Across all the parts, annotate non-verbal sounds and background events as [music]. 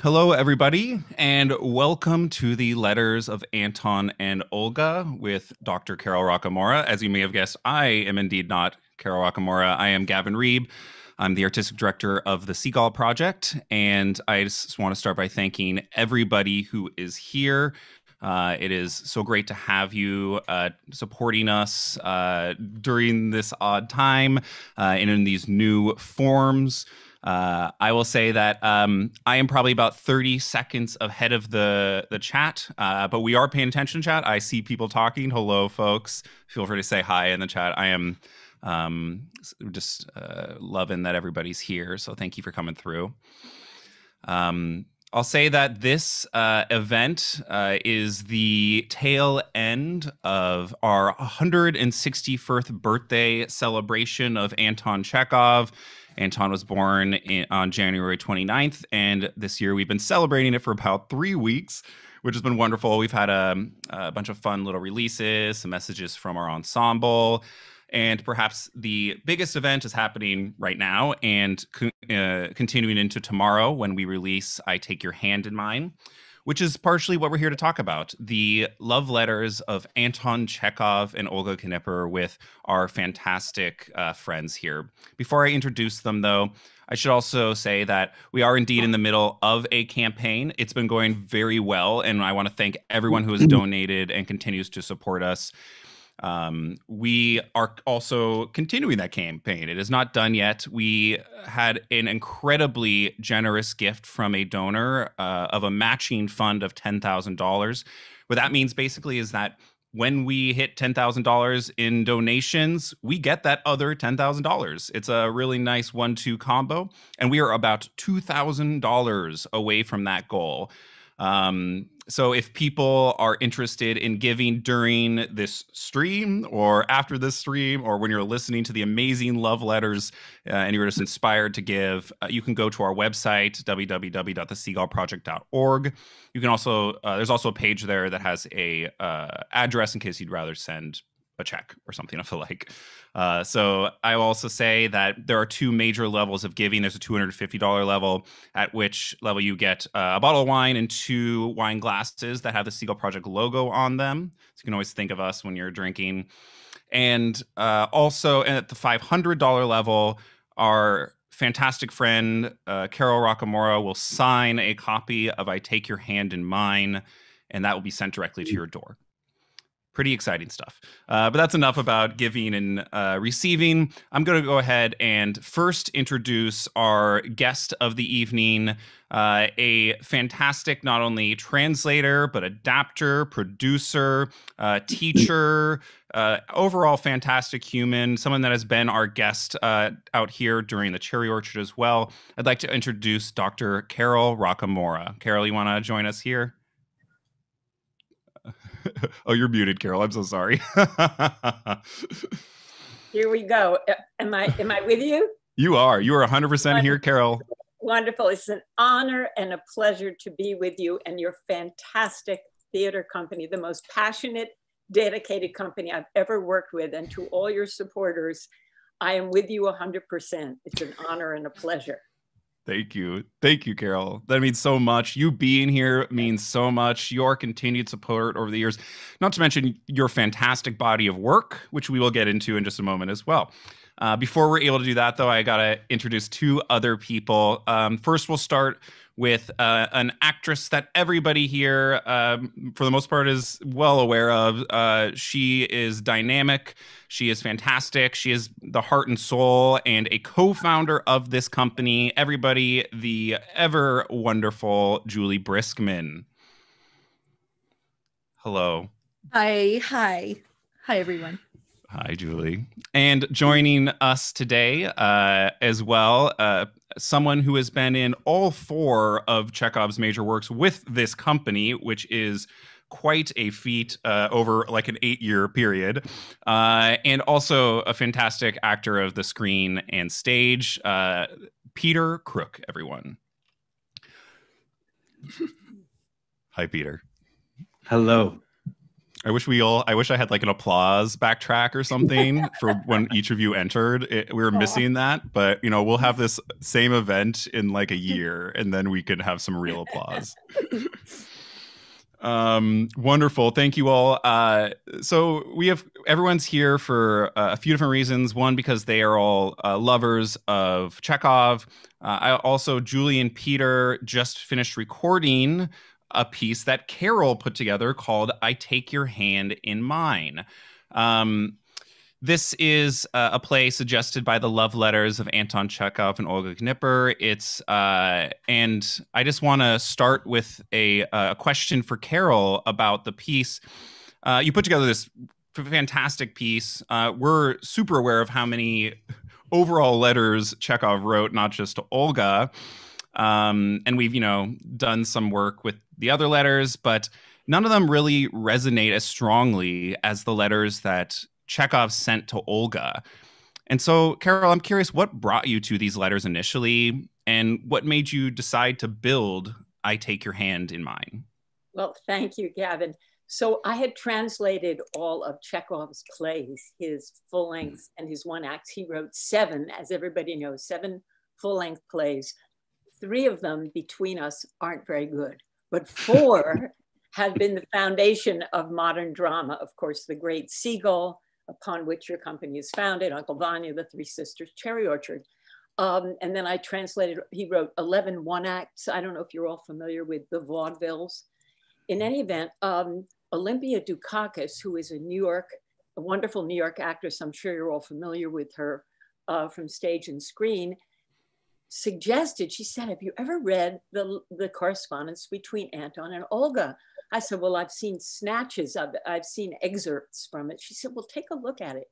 Hello, everybody, and welcome to the Letters of Anton and Olga with Dr. Carol Rocamora. As you may have guessed, I am indeed not Carol Rocamora. I am Gavin Reub. I'm the artistic director of the Seagull Project, and I just want to start by thanking everybody who is here. Uh, it is so great to have you uh, supporting us uh, during this odd time uh, and in these new forms. Uh, I will say that um, I am probably about 30 seconds ahead of the the chat, uh, but we are paying attention. Chat. I see people talking. Hello, folks. Feel free to say hi in the chat. I am um, just uh, loving that everybody's here. So thank you for coming through. Um, I'll say that this uh, event uh, is the tail end of our 161st birthday celebration of Anton Chekhov. Anton was born in, on January 29th, and this year we've been celebrating it for about three weeks, which has been wonderful. We've had a, um, a bunch of fun little releases, some messages from our ensemble. And perhaps the biggest event is happening right now and uh, continuing into tomorrow when we release I Take Your Hand in Mine which is partially what we're here to talk about the love letters of Anton Chekhov and Olga Knipper with our fantastic uh, friends here. Before I introduce them, though, I should also say that we are indeed in the middle of a campaign. It's been going very well, and I want to thank everyone who has [clears throat] donated and continues to support us. Um, we are also continuing that campaign. It is not done yet. We had an incredibly generous gift from a donor uh, of a matching fund of $10,000. What that means basically is that when we hit $10,000 in donations, we get that other $10,000. It's a really nice one two combo. And we are about $2,000 away from that goal. Um, so if people are interested in giving during this stream or after this stream or when you're listening to the amazing love letters uh, and you're just inspired to give uh, you can go to our website www.theseagullproject.org you can also uh, there's also a page there that has a uh, address in case you'd rather send a check or something of the like. Uh, so I will also say that there are two major levels of giving. There's a $250 level, at which level you get uh, a bottle of wine and two wine glasses that have the Seagull Project logo on them. So you can always think of us when you're drinking. And uh, also at the $500 level, our fantastic friend uh, Carol Rocamora will sign a copy of I Take Your Hand in Mine, and that will be sent directly to your door pretty exciting stuff. Uh, but that's enough about giving and uh, receiving. I'm going to go ahead and first introduce our guest of the evening, uh, a fantastic not only translator, but adapter, producer, uh, teacher. Uh, overall, fantastic human, someone that has been our guest uh, out here during the Cherry Orchard as well. I'd like to introduce Dr. Carol Rocamora. Carol, you want to join us here? [laughs] oh, you're muted, Carol. I'm so sorry. [laughs] here we go. Am I am I with you? You are. You are 100% here, Carol. Wonderful. It's an honor and a pleasure to be with you and your fantastic theater company, the most passionate, dedicated company I've ever worked with. And to all your supporters, I am with you 100%. It's an honor and a pleasure. Thank you. Thank you, Carol. That means so much. You being here means so much. Your continued support over the years, not to mention your fantastic body of work, which we will get into in just a moment as well. Uh, before we're able to do that, though, I got to introduce two other people. Um, first, we'll start with uh, an actress that everybody here, um, for the most part, is well aware of. Uh, she is dynamic. She is fantastic. She is the heart and soul and a co founder of this company. Everybody, the ever wonderful Julie Briskman. Hello. Hi. Hi. Hi, everyone. Hi, Julie. And joining us today uh, as well, uh, someone who has been in all four of Chekhov's major works with this company, which is quite a feat uh, over like an eight year period. Uh, and also a fantastic actor of the screen and stage, uh, Peter Crook, everyone. [laughs] Hi, Peter. Hello. I wish we all. I wish I had like an applause backtrack or something [laughs] for when each of you entered. It, we were missing that, but you know, we'll have this [laughs] same event in like a [laughs] year, and then we can have some real applause. um, wonderful. Thank you all. Uh, so we have everyone's here for uh, a few different reasons. One, because they are all uh, lovers of Chekhov. Uh, I also Julie and Peter just finished recording a piece that Carol put together called I Take Your Hand in Mine. Um, this is uh, a play suggested by the love letters of Anton Chekhov and Olga Knipper. It's uh, and I just want to start with a, a, question for Carol about the piece. Uh, you put together this fantastic piece. Uh, we're super aware of how many [laughs] overall letters Chekhov wrote, not just to Olga. Um, and we've, you know, done some work with the other letters, but none of them really resonate as strongly as the letters that Chekhov sent to Olga. And so, Carol, I'm curious what brought you to these letters initially and what made you decide to build I Take Your Hand in Mine? Well, thank you, Gavin. So I had translated all of Chekhov's plays, his full lengths and his one acts. He wrote seven, as everybody knows, seven full length plays three of them between us aren't very good, but four have been the foundation of modern drama. Of course, The Great Seagull, upon which your company is founded, Uncle Vanya, The Three Sisters, Cherry Orchard. Um, and then I translated, he wrote 11 one acts. I don't know if you're all familiar with the vaudevilles. In any event, um, Olympia Dukakis, who is a New York, a wonderful New York actress, I'm sure you're all familiar with her uh, from stage and screen, suggested, she said, Have you ever read the, the correspondence between Anton and Olga? I said, Well, I've seen snatches of it, I've seen excerpts from it. She said, Well, take a look at it.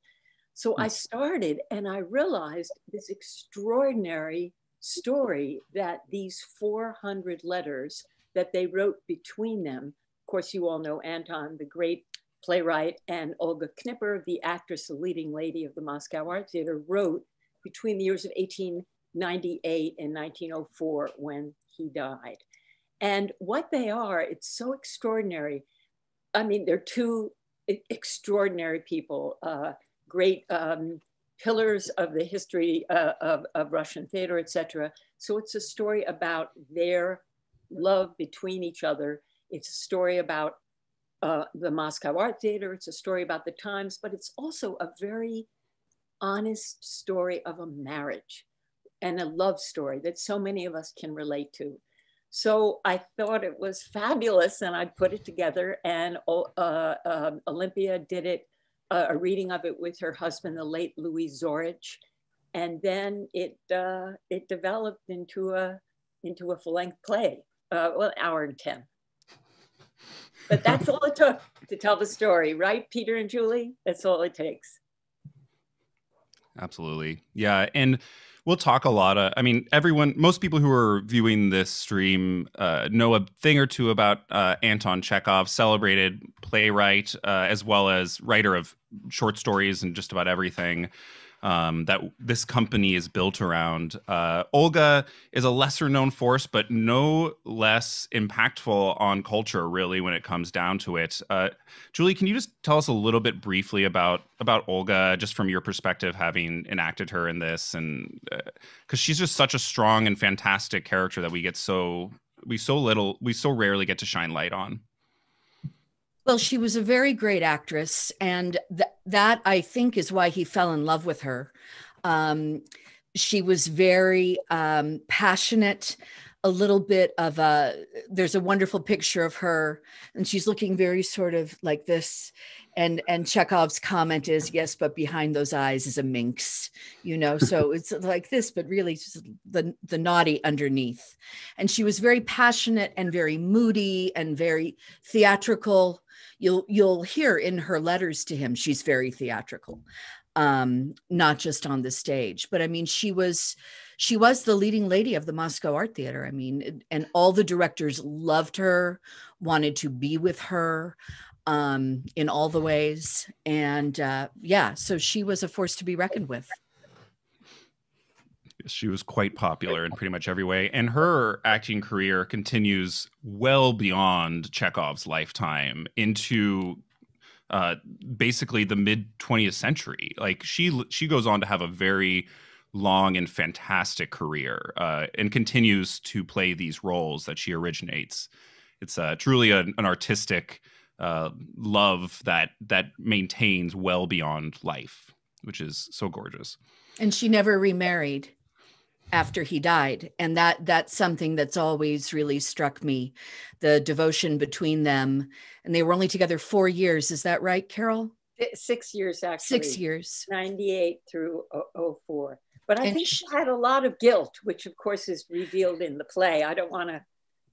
So I hmm. started and I realized this extraordinary story that these 400 letters that they wrote between them. Of course, you all know Anton, the great playwright, and Olga Knipper, the actress, the leading lady of the Moscow Art Theater, wrote between the years of 18 98 and 1904 when he died. And what they are, it's so extraordinary. I mean, they're two extraordinary people, uh, great um, pillars of the history uh, of, of Russian theater, etc. So it's a story about their love between each other. It's a story about uh, the Moscow Art Theater. It's a story about the times, but it's also a very honest story of a marriage and a love story that so many of us can relate to. So I thought it was fabulous and I put it together and uh, uh, Olympia did it, uh, a reading of it with her husband, the late Louis Zorich. And then it, uh, it developed into a, into a full length play, uh, well, hour and 10. But that's all it took to tell the story, right, Peter and Julie? That's all it takes. Absolutely. Yeah. And we'll talk a lot of i mean everyone most people who are viewing this stream uh, know a thing or two about uh, anton chekhov celebrated playwright uh, as well as writer of short stories and just about everything um, that this company is built around. Uh, Olga is a lesser known force, but no less impactful on culture, really, when it comes down to it. Uh, Julie, can you just tell us a little bit briefly about about Olga, just from your perspective, having enacted her in this, and because uh, she's just such a strong and fantastic character that we get so we so little we so rarely get to shine light on. Well, she was a very great actress, and th- that I think is why he fell in love with her. Um, she was very um, passionate, a little bit of a. There's a wonderful picture of her, and she's looking very sort of like this. And and Chekhov's comment is, "Yes, but behind those eyes is a minx," you know. So [laughs] it's like this, but really the the naughty underneath. And she was very passionate and very moody and very theatrical you'll you'll hear in her letters to him she's very theatrical um not just on the stage but i mean she was she was the leading lady of the moscow art theater. I mean and all the directors loved her wanted to be with her um in all the ways. And uh yeah so she was a force to be reckoned with she was quite popular in pretty much every way. And her acting career continues well beyond Chekhov's lifetime into uh, basically the mid 20th century. Like she she goes on to have a very long and fantastic career uh, and continues to play these roles that she originates. It's uh, truly an, an artistic uh, love that that maintains well beyond life, which is so gorgeous. And she never remarried after he died. And that that's something that's always really struck me the devotion between them. And they were only together 4 years. Is that right carol? 6 years actually. 6 years. 98 through 04 but i and think she had a lot of guilt which of course is revealed in the play. I don't want to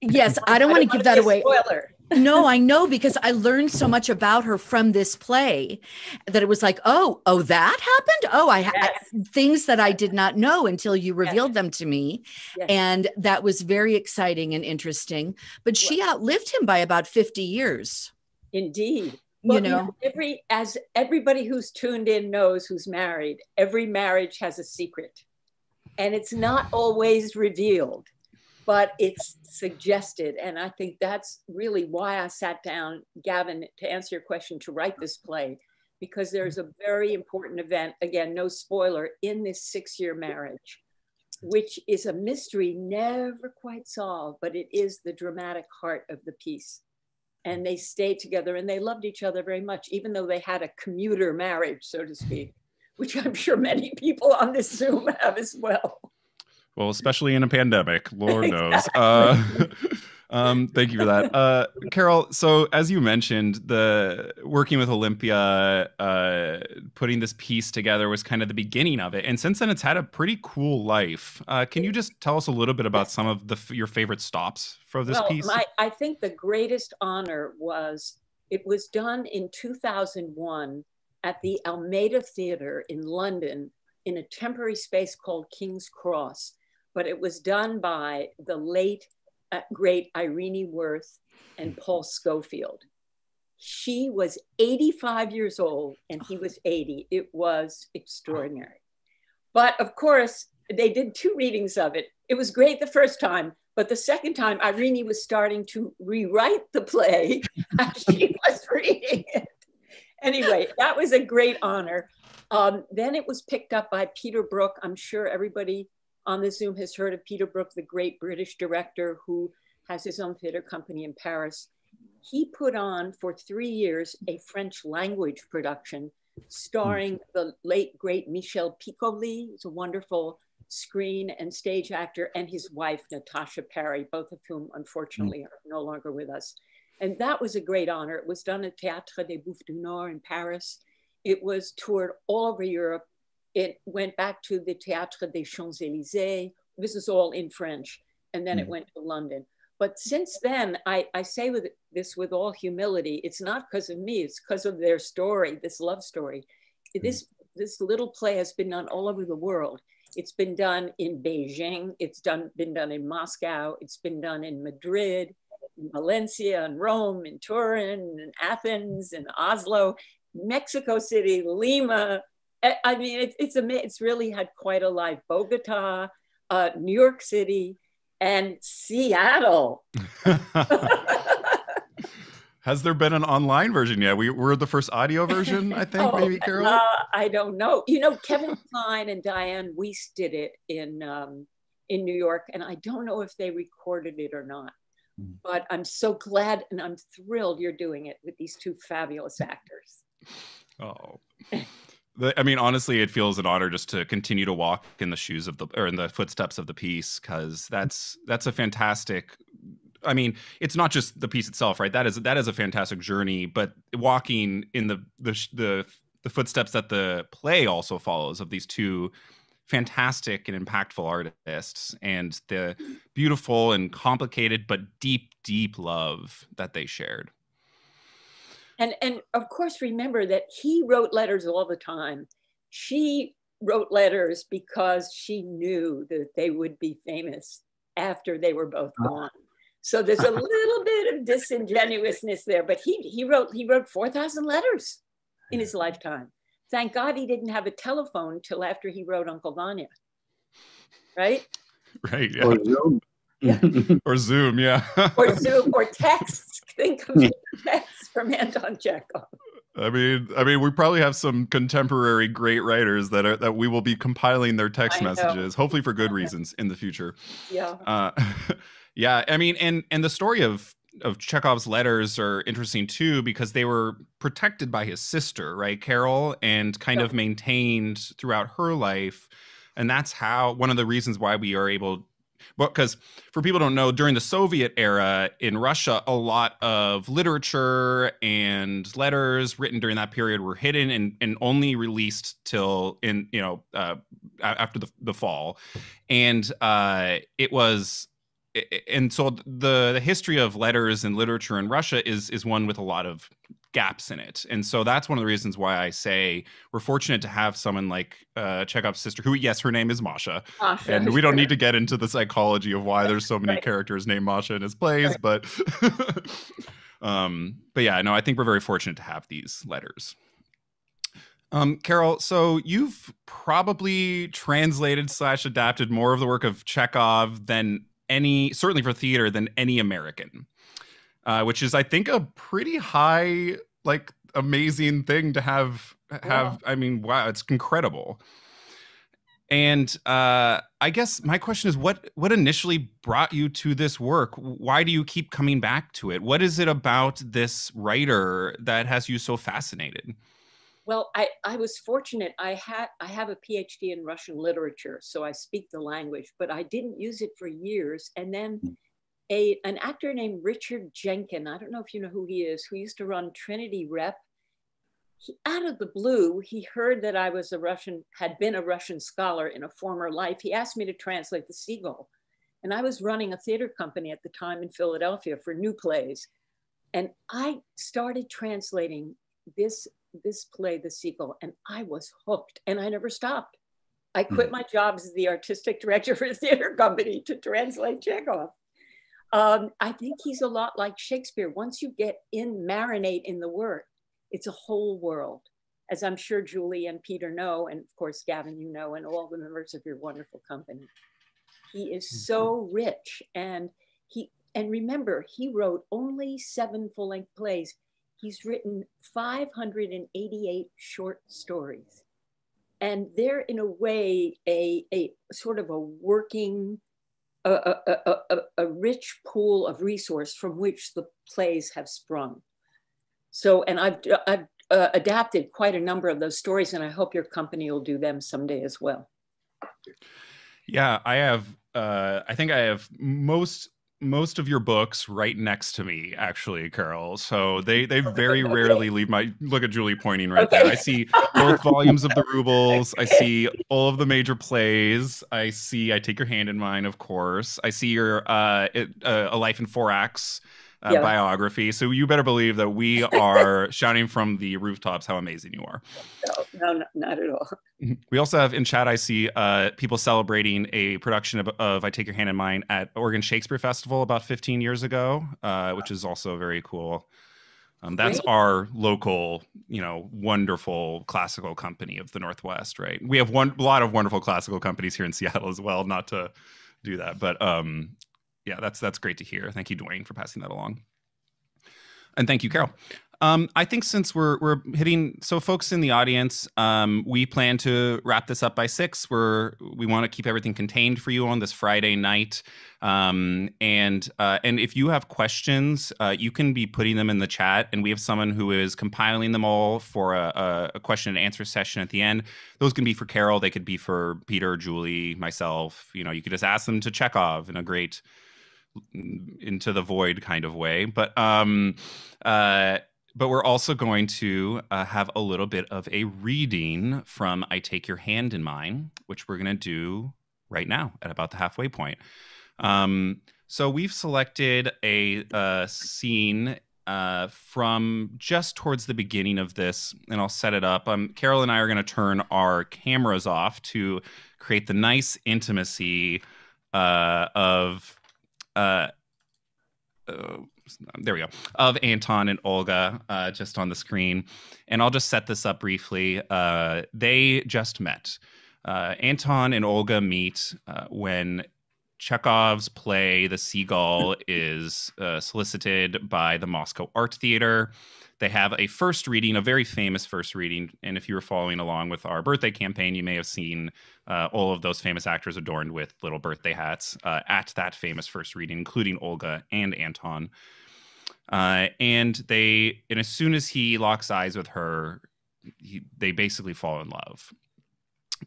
Yes, [laughs] I don't, want to give that away. Spoiler. [laughs] no, I know because I learned so much about her from this play that it was like, oh, oh, that happened. Oh, I, yes. things that I did not know until you revealed yes. them to me, yes. and that was very exciting and interesting. But she well, outlived him by about fifty years. Indeed. Well, you, know? you know, every as everybody who's tuned in knows who's married, every marriage has a secret, and it's not always revealed but it's suggested. And I think that's really why I sat down, Gavin, to answer your question, to write this play, because there's a very important event, again, no spoiler, in this six year marriage, which is a mystery never quite solved, but it is the dramatic heart of the piece. And they stayed together and they loved each other very much, even though they had a commuter marriage, so to speak, which I'm sure many people on this Zoom have as well. Well, especially in a pandemic, Lord [laughs] knows. Uh, [laughs] um, thank you for that, uh, Carol. So, as you mentioned, the working with Olympia, uh, putting this piece together was kind of the beginning of it, and since then, it's had a pretty cool life. Uh, can you just tell us a little bit about some of the your favorite stops for this well, piece? My, I think the greatest honor was it was done in 2001 at the Almeida Theatre in London in a temporary space called King's Cross but it was done by the late uh, great Irene Worth and Paul Scofield. She was 85 years old and he was 80. It was extraordinary. But of course, they did two readings of it. It was great the first time, but the second time, Irene was starting to rewrite the play [laughs] as she was reading it. Anyway, that was a great honor. Um, then it was picked up by Peter Brook. I'm sure everybody on the Zoom has heard of Peter Brook, the great British director who has his own theater company in Paris. He put on for three years a French language production starring the late great Michel Piccoli, who's a wonderful screen and stage actor, and his wife, Natasha Parry, both of whom unfortunately are no longer with us. And that was a great honor. It was done at Théâtre des Bouffes du Nord in Paris. It was toured all over Europe it went back to the Théâtre des Champs-Élysées. This is all in French. And then mm. it went to London. But since then, I, I say with this with all humility, it's not because of me, it's because of their story, this love story. Mm. This, this little play has been done all over the world. It's been done in Beijing, it's done, been done in Moscow, it's been done in Madrid, in Valencia, and Rome, in Turin, and Athens, and Oslo, Mexico City, Lima, I mean, it's it's a it's really had quite a life. Bogota, uh, New York City, and Seattle. [laughs] Has there been an online version yet? We were the first audio version, I think, [laughs] oh, maybe, Carol. Uh, I don't know. You know, Kevin Kline and Dianne Wiest did it in um, in New York, and I don't know if they recorded it or not. Hmm. But I'm so glad and I'm thrilled you're doing it with these two fabulous actors. Oh. [laughs] I mean, honestly, it feels an honor just to continue to walk in the shoes of the or in the footsteps of the piece because that's that's a fantastic. I mean, it's not just the piece itself, right? That is that is a fantastic journey, but walking in the the the, the footsteps that the play also follows of these two fantastic and impactful artists and the beautiful and complicated but deep deep love that they shared and and of course remember that he wrote letters all the time. She wrote letters because she knew that they would be famous after they were both uh-huh. gone. So there's a little bit of disingenuousness there but he he wrote he wrote 4000 letters in his lifetime. Thank god he didn't have a telephone till after he wrote uncle vanya. Right? [laughs] Right yeah. or zoom. Yeah. [laughs] or zoom yeah. Or zoom or text [laughs] think of text from Anton Chekhov. I mean, I mean, we probably have some contemporary great writers that are that we will be compiling their text messages, hopefully for good reasons in the future. Yeah. Uh, [laughs] yeah. I mean, and and the story of of Chekhov's letters are interesting too because they were protected by his sister, right, Carol, and kind yeah. of maintained throughout her life. And that's how one of the reasons why we are able well, because for people don't know, during the Soviet era in Russia, a lot of literature and letters written during that period were hidden and, and only released till in you know uh, after the, the fall, and uh, it was and so the the history of letters and literature in Russia is is one with a lot of gaps in it. And so that's one of the reasons why I say we're fortunate to have someone like uh, Chekhov's sister, who, yes, her name is Masha. Masha and we don't need to get into the psychology of why there's so many right. characters named Masha in his plays, right. but. [laughs] um, but yeah, no, I think we're very fortunate to have these letters. Um, Carol, so you've probably translated slash adapted more of the work of Chekhov than any, certainly for theater, than any American uh, which is I think a pretty high, like amazing thing to have. Have I mean, wow, it's incredible. And uh, I guess my question is, what what initially brought you to this work? Why do you keep coming back to it? What is it about this writer that has you so fascinated? Well, I, I was fortunate. I had I have a PhD in Russian literature, so I speak the language, but I didn't use it for years. And then hmm a, an actor named Richard Jenkin. I don't know if you know who he is, who used to run Trinity Rep. He, out of the blue, he heard that I was a Russian, had been a Russian scholar in a former life. He asked me to translate The Seagull. And I was running a theater company at the time in Philadelphia for new plays. And I started translating this, this play, The Seagull, and I was hooked and I never stopped. I quit mm. my job as the artistic director for a theater company to translate Chekhov. Um, I think he's a lot like Shakespeare. Once you get in, marinate in the work, it's a whole world, as I'm sure Julie and Peter know, and of course, Gavin, you know, and all the members of your wonderful company. He is mm-hmm. so rich. And he, and remember, he wrote only seven full length plays. He's written 588 short stories. And they're, in a way, a, a sort of a working a, a, a, a, rich pool of resource from which the plays have sprung. So, and I've, I've uh, adapted quite a number of those stories, and I hope your company will do them someday as well. Yeah, I have. Uh, I think I have most most of your books right next to me actually carol so they they [laughs] very okay. rarely leave my look at julie pointing right okay. there i see both volumes of the rubles i [laughs] see all of the major plays i see i take your hand in mine of course i see your uh, it, uh a life in four acts uh, yeah. biography. So you better believe that we [laughs] are shouting from the rooftops how amazing you are. No, no, not at all. Mm-hmm. We also have in chat, I see uh, people celebrating a production of, of, I Take Your Hand in Mine at Oregon Shakespeare Festival about 15 years ago, uh, which is also very cool. Um, that's Great. our local, you know, wonderful classical company of the Northwest, right? We have one a lot of wonderful classical companies here in [laughs] Seattle as well. Not to do that, but um, yeah, that's that's great to hear. Thank you, Dwayne, for passing that along. And thank you, Carol. Um, I think since we're we're hitting so folks in the audience, um, we plan to wrap this up by six. We're we want to keep everything contained for you on this Friday night. Um, and uh, and if you have questions, uh, you can be putting them in the chat, and we have someone who is compiling them all for a, a question and answer session at the end. Those can be for Carol. They could be for Peter, Julie, myself. You know, you could just ask them to Chekhov in a great into the void kind of way. But um, uh, but we're also going to uh, have a little bit of a reading from I Take Your Hand in Mine, which we're going to do right now at about the halfway point. Um, so we've selected a, a uh, scene uh, from just towards the beginning of this, and I'll set it up. Um, Carol and I are going to turn our cameras off to create the nice intimacy uh, of uh, uh, there we go of Anton and Olga uh, just on the screen, and I'll just set this up briefly. Uh, they just met. Uh, Anton and Olga meet uh, when Chekhov's play, The Seagull, is uh, solicited by the Moscow Art Theater. They have a first reading, a very famous first reading. And if you were following along with our birthday campaign, you may have seen uh, all of those famous actors adorned with little birthday hats uh, at that famous first reading, including Olga and Anton. Uh, and they, and as soon as he locks eyes with her, he, they basically fall in love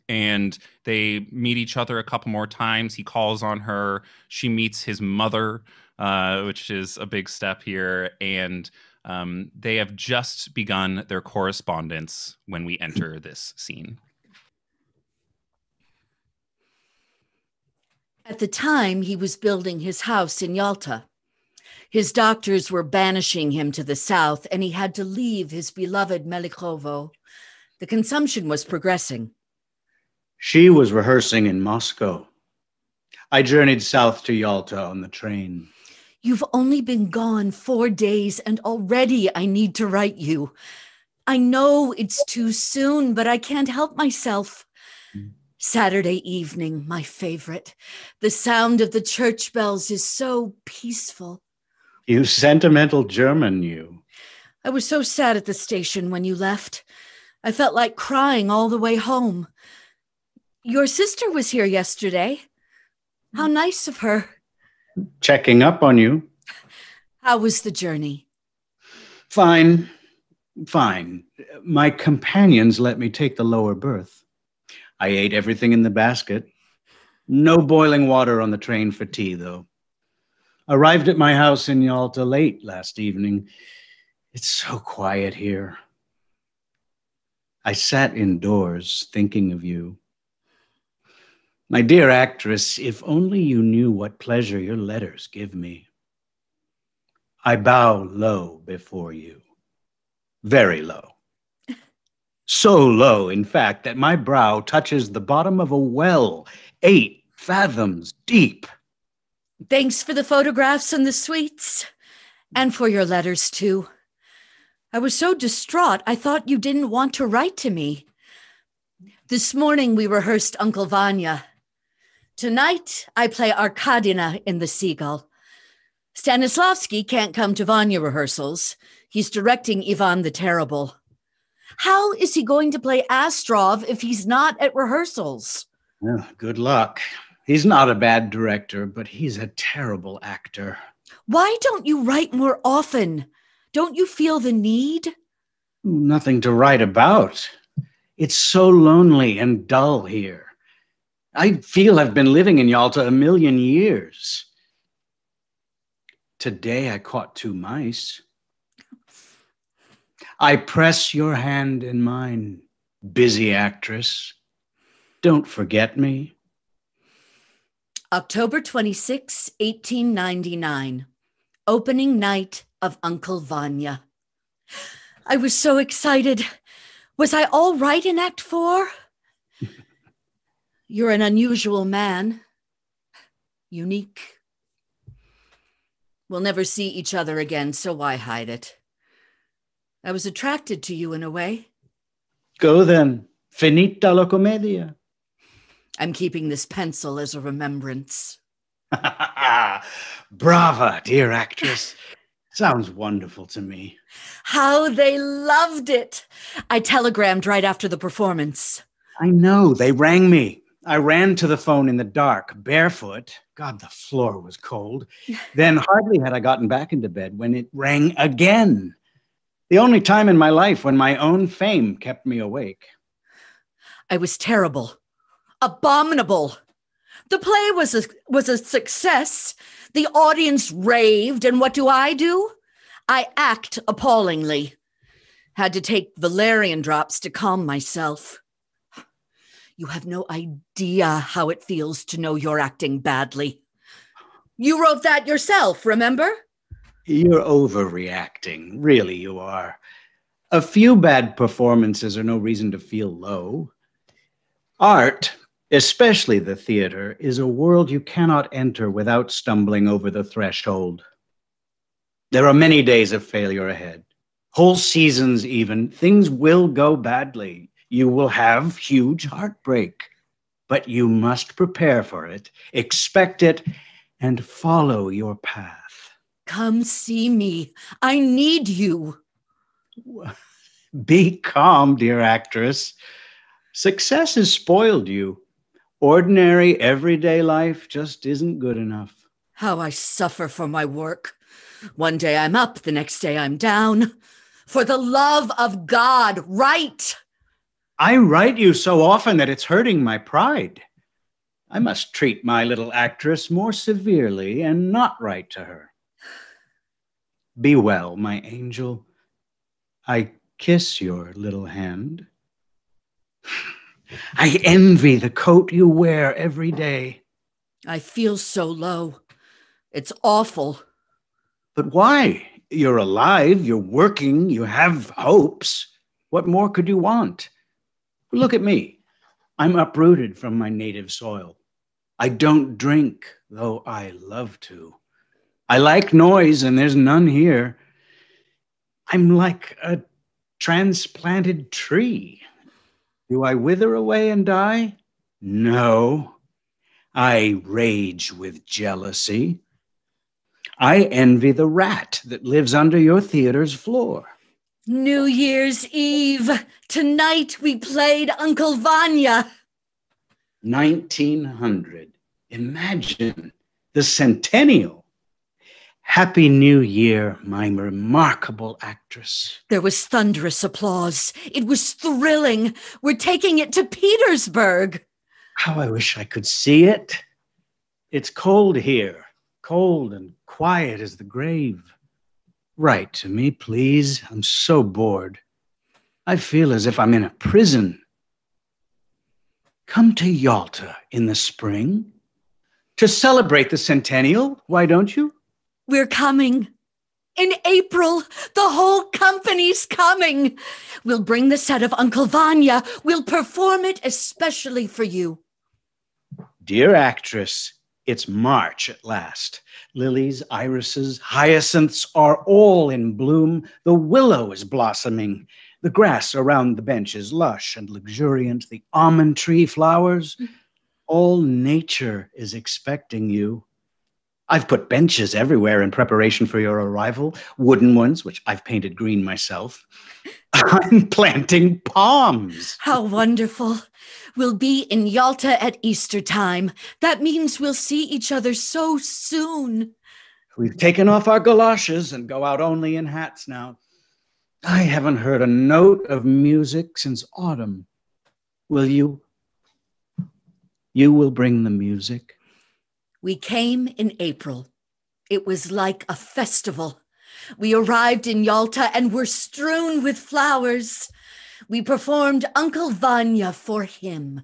and they meet each other a couple more times. He calls on her. She meets his mother, uh, which is a big step here. And um, they have just begun their correspondence when we enter this scene. At the time, he was building his house in Yalta. His doctors were banishing him to the south, and he had to leave his beloved Melikhovo. The consumption was progressing. She was rehearsing in Moscow. I journeyed south to Yalta on the train. You've only been gone four days, and already I need to write you. I know it's too soon, but I can't help myself. Saturday evening, my favorite. The sound of the church bells is so peaceful. You sentimental German, you. I was so sad at the station when you left. I felt like crying all the way home. Your sister was here yesterday. How mm. nice of her. Checking up on you. How was the journey? Fine, fine. My companions let me take the lower berth. I ate everything in the basket. No boiling water on the train for tea, though. Arrived at my house in Yalta late last evening. It's so quiet here. I sat indoors thinking of you. My dear actress, if only you knew what pleasure your letters give me. I bow low before you, very low. [laughs] So low, in fact, that my brow touches the bottom of a well eight fathoms deep. Thanks for the photographs and the sweets, and for your letters, too. I was so distraught, I thought you didn't want to write to me. This morning we rehearsed Uncle Vanya. Tonight I play Arkadina in The Seagull. Stanislavski can't come to Vanya rehearsals. He's directing Ivan the Terrible. How is he going to play Astrov if he's not at rehearsals? Good luck. He's not a bad director, but he's a terrible actor. Why don't you write more often? Don't you feel the need? Nothing to write about. It's so lonely and dull here. I feel I've been living in Yalta a million years. Today I caught two mice. I press your hand in mine, busy actress. Don't forget me. October 26, 1899, opening night of Uncle Vanya. I was so excited. Was I all right in Act Four? You're an unusual man, unique. We'll never see each other again, so why hide it? I was attracted to you in a way. Go then. Finita la commedia. I'm keeping this pencil as a remembrance. [laughs] Brava, dear actress. Sounds wonderful to me. How they loved it. I telegrammed right after the performance. I know. They rang me. I ran to the phone in the dark, barefoot. God, the floor was cold. [laughs] then hardly had I gotten back into bed when it rang again. The only time in my life when my own fame kept me awake. I was terrible, abominable. The play was a, was a success. The audience raved, and what do I do? I act appallingly. Had to take valerian drops to calm myself. You have no idea how it feels to know you're acting badly. You wrote that yourself, remember? You're overreacting. Really, you are. A few bad performances are no reason to feel low. Art, especially the theater, is a world you cannot enter without stumbling over the threshold. There are many days of failure ahead, whole seasons, even. Things will go badly. You will have huge heartbreak. but you must prepare for it, expect it, and follow your path. Come see me. I need you. Be calm, dear actress. Success has spoiled you. Ordinary, everyday life just isn't good enough. How I suffer for my work. One day I'm up, the next day I'm down. For the love of God, write. I write you so often that it's hurting my pride. I must treat my little actress more severely and not write to her. Be well, my angel. I kiss your little hand. [sighs] I envy the coat you wear every day. I feel so low. It's awful. But why? You're alive, you're working, you have hopes. What more could you want? Look at me. I'm uprooted from my native soil. I don't drink, though I love to. I like noise, and there's none here. I'm like a transplanted tree. Do I wither away and die? No. I rage with jealousy. I envy the rat that lives under your theater's floor. New Year's Eve. Tonight we played Uncle Vanya. 1900. Imagine the centennial. Happy New Year, my remarkable actress. There was thunderous applause. It was thrilling. We're taking it to Petersburg. How I wish I could see it. It's cold here, cold and quiet as the grave. Write to me, please. I'm so bored. I feel as if I'm in a prison. Come to Yalta in the spring to celebrate the centennial. Why don't you? We're coming. In April, the whole company's coming. We'll bring the set of Uncle Vanya. We'll perform it especially for you. Dear actress, it's March at last. Lilies, irises, hyacinths are all in bloom. The willow is blossoming. The grass around the bench is lush and luxuriant. The almond tree flowers. All nature is expecting you. I've put benches everywhere in preparation for your arrival, wooden ones, which I've painted green myself. [laughs] I'm planting palms. How wonderful. We'll be in Yalta at Easter time. That means we'll see each other so soon. We've taken off our galoshes and go out only in hats now. I haven't heard a note of music since autumn. Will you? You will bring the music. We came in April. It was like a festival. We arrived in Yalta and were strewn with flowers. We performed Uncle Vanya for him.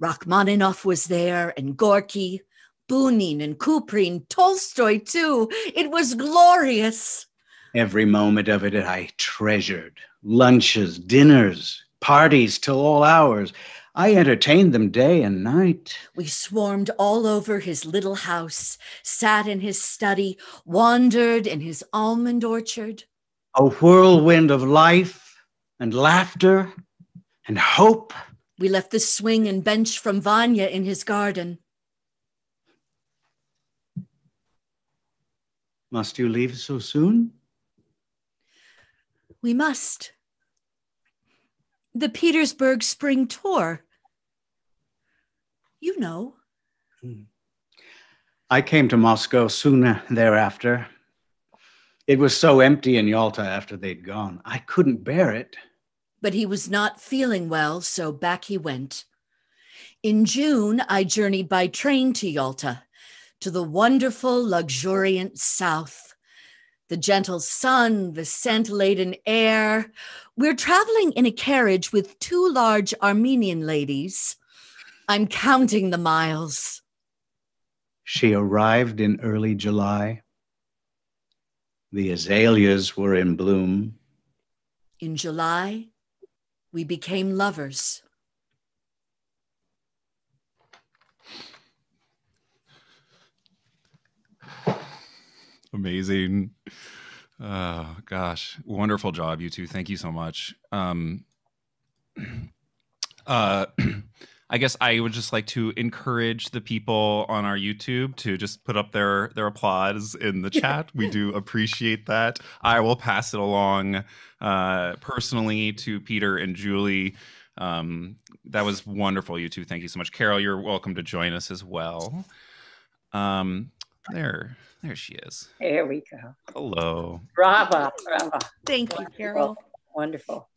Rachmaninoff was there and Gorky, Bunin and Kuprin, Tolstoy too. It was glorious. Every moment of it I treasured. Lunches, dinners, parties till all hours. I entertained them day and night. We swarmed all over his little house, sat in his study, wandered in his almond orchard. A whirlwind of life and laughter and hope. We left the swing and bench from Vanya in his garden. Must you leave so soon? We must. The Petersburg Spring Tour. You know. Hmm. I came to Moscow soon thereafter. It was so empty in Yalta after they'd gone. I couldn't bear it. But he was not feeling well, so back he went. In June, I journeyed by train to Yalta, to the wonderful, luxuriant south. The gentle sun, the scent laden air. We're traveling in a carriage with two large Armenian ladies. I'm counting the miles. She arrived in early July. The azaleas were in bloom. In July, we became lovers. Amazing. Oh gosh, wonderful job, you two. Thank you so much. Um, [clears throat] uh, [clears throat] I guess I would just like to encourage the people on our YouTube to just put up their their applause in the chat. we do appreciate that. I will pass it along uh, personally to Peter and Julie. Um, that was wonderful, you two. Thank you so much, Carol. You're welcome to join us as well. Um, there, there she is. There we go. Hello. Brava, brava. Thank you, Carol. Wonderful.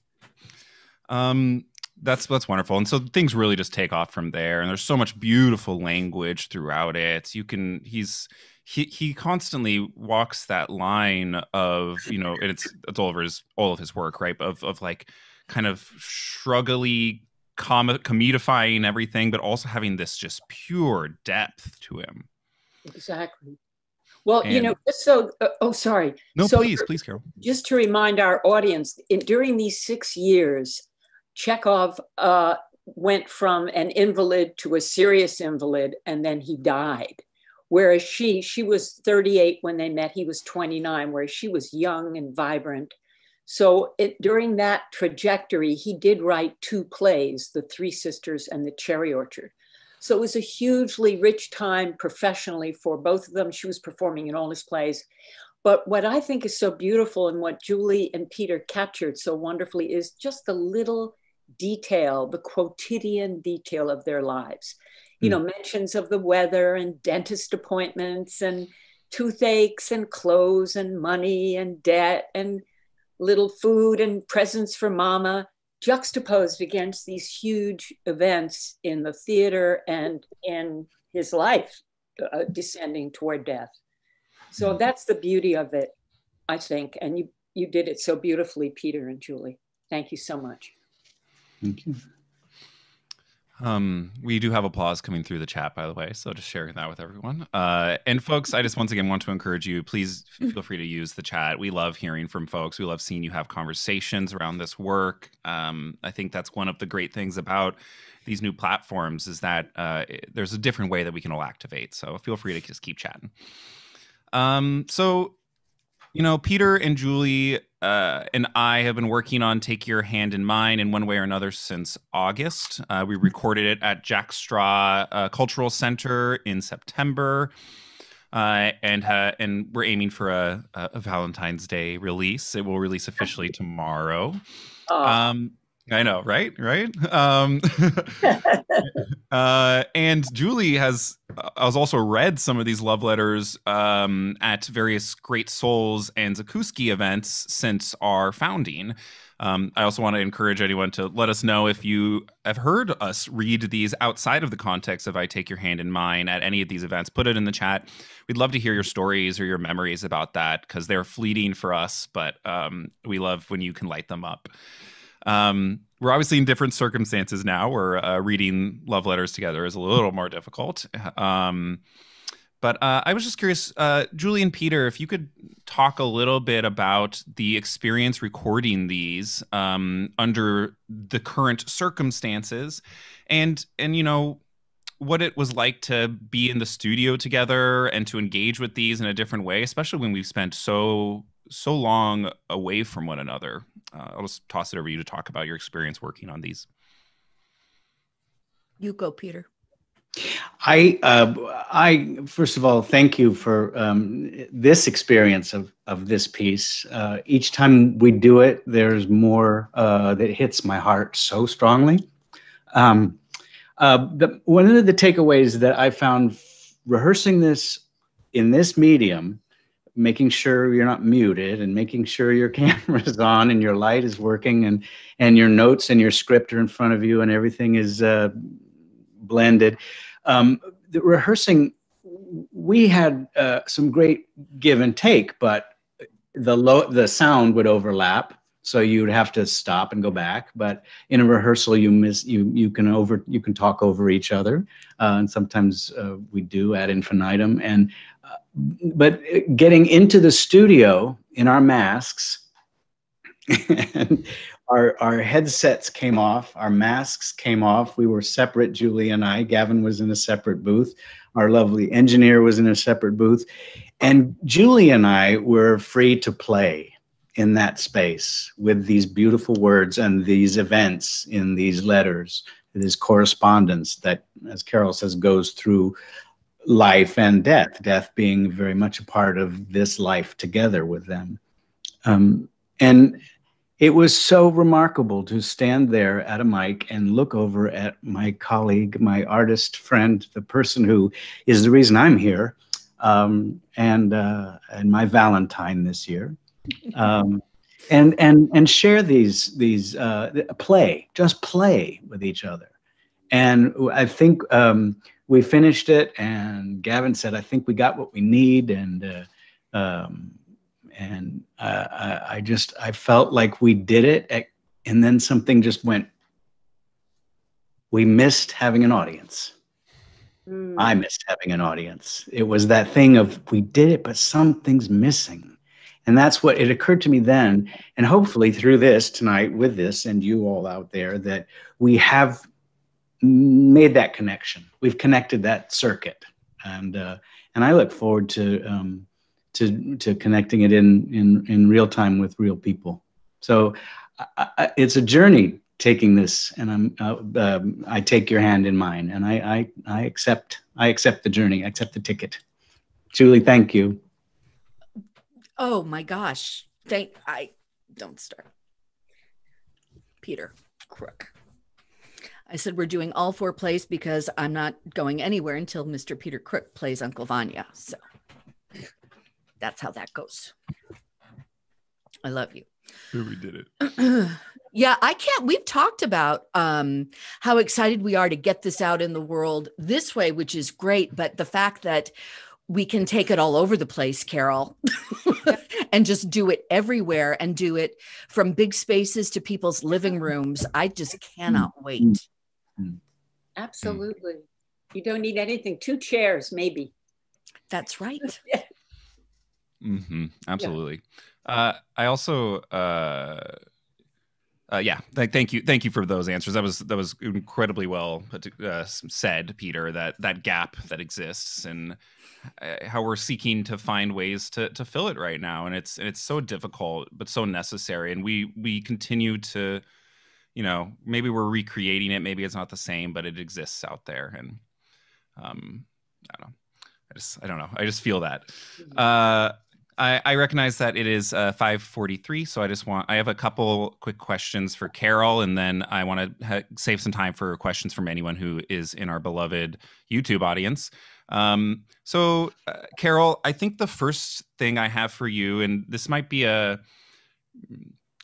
Um, that's that's wonderful and so things really just take off from there and there's so much beautiful language throughout it you can he's he he constantly walks that line of you know and it's it's all over his all of his work right of of like kind of shruggily com- comedifying everything but also having this just pure depth to him Exactly. Well, you know, just so, uh, oh, sorry. no So- please please carol Just to remind our audience, in, during these six years, Chekhov uh, went from an invalid to a serious invalid, and then he died. Whereas she, she was 38 when they met, he was 29, whereas she was young and vibrant. So it, during that trajectory, he did write two plays, The Three Sisters and The Cherry Orchard. So it was a hugely rich time professionally for both of them. She was performing in all his plays. But what I think is so beautiful and what Julie and Peter captured so wonderfully is just the little detail, the quotidian detail of their lives. You know, mentions of the weather and dentist appointments and toothaches and clothes and money and debt and little food and presents for mama, juxtaposed against these huge events in the theater and in his life, uh, descending toward death. So that's the beauty of it, I think. And you you did it so beautifully, Peter and Julie. Thank you so much. Thank you. Um, we do have applause coming through the chat, by the way. So just sharing that with everyone. Uh, and folks, I just once again want to encourage you. Please feel free to use the chat. We love hearing from folks. We love seeing you have conversations around this work. Um, I think that's one of the great things about these new platforms is that uh, it- there's a different way that we can all activate. So feel free to just keep chatting. Um, so you know, Peter and Julie uh, and I have been working on Take Your Hand in Mine in one way or another since August. Uh, we recorded it at Jack Straw uh, Cultural Center in September. Uh, and uh, and we're aiming for a, a Valentine's Day release. It will release officially tomorrow. Um, I know, right? Right. Um, [laughs] uh, and Julie has uh, has also read some of these love letters um, at various Great Souls and Zakuski events since our founding. Um, I also want to encourage anyone to let us know if you have heard us read these outside of the context of I Take Your Hand in Mine at any of these events. Put it in the chat. We'd love to hear your stories or your memories about that because they're fleeting for us, but um, we love when you can light them up. Um, we're obviously in different circumstances now where uh, reading love letters together is a little more difficult. Um, but uh, I was just curious, uh, Julie and Peter, if you could talk a little bit about the experience recording these um, under the current circumstances, and and you know what it was like to be in the studio together and to engage with these in a different way, especially when we've spent so so long away from one another. Uh, I'll just toss it over to you to talk about your experience working on these. You go, Peter. I, uh, I first of all, thank you for um, this experience of of this piece. Uh, each time we do it, there's more uh, that hits my heart so strongly. Um, uh, the, one of the takeaways that I found f- rehearsing this in this medium, making sure you're not muted and making sure your [laughs] camera is on and your light is working and and your notes and your script are in front of you and everything is uh, blended. Um, the rehearsing, we had uh, some great give and take, but the low, the sound would overlap, so you'd have to stop and go back. But in a rehearsal, you miss you you can over you can talk over each other, uh, and sometimes uh, we do ad infinitum. And uh, but getting into the studio in our masks. and [laughs] our our headsets came off, our masks came off. We were separate, Julie and I. Gavin was in a separate booth. Our lovely engineer was in a separate booth, and Julie and I were free to play. In that space with these beautiful words and these events in these letters, this correspondence that, as Carol says, goes through life and death, death being very much a part of this life together with them. Um, and it was so remarkable to stand there at a mic and look over at my colleague, my artist friend, the person who is the reason I'm here, um, and uh, and my Valentine this year, um, and and and share these these uh, play, just play with each other, and I think um, we finished it, and Gavin said, "I think we got what we need," and uh, um, and uh, I, I, just I felt like we did it, and then something just went. We missed having an audience. Mm. I missed having an audience. It was that thing of we did it, but something's missing. And that's what it occurred to me then. And hopefully through this tonight, with this and you all out there, that we have made that connection. We've connected that circuit. And uh, and I look forward to um, to to connecting it in in in real time with real people. So I, I, it's a journey taking this, and I'm uh, uh, I take your hand in mine, and I, I I accept I accept the journey, I accept the ticket. Julie, thank you. Oh my gosh, thank I don't start. Peter Crook. I said we're doing all four plays because I'm not going anywhere until Mr. Peter Crook plays Uncle Vanya. So that's how that goes. I love you. We did it. [clears throat] yeah, I can't. We've talked about um, how excited we are to get this out in the world this way, which is great. But the fact that we can take it all over the place, Carol, [laughs] and just do it everywhere and do it from big spaces to people's living rooms. I just cannot wait. Absolutely. You don't need anything, two chairs, maybe. That's right. [laughs] Mm-hmm. Absolutely. Yeah. Uh, I also, uh, uh, yeah, th- thank you, thank you for those answers. That was that was incredibly well uh, said, Peter. That that gap that exists and how we're seeking to find ways to to fill it right now, and it's and it's so difficult but so necessary. And we we continue to, you know, maybe we're recreating it. Maybe it's not the same, but it exists out there, and um, I don't know. I just I don't know. I just feel that. Mm-hmm. Uh, I, I recognize that it is uh, 5:43, so I just want I have a couple quick questions for Carol, and then I want to ha- save some time for questions from anyone who is in our beloved YouTube audience. Um, so, uh, Carol, I think the first thing I have for you, and this might be a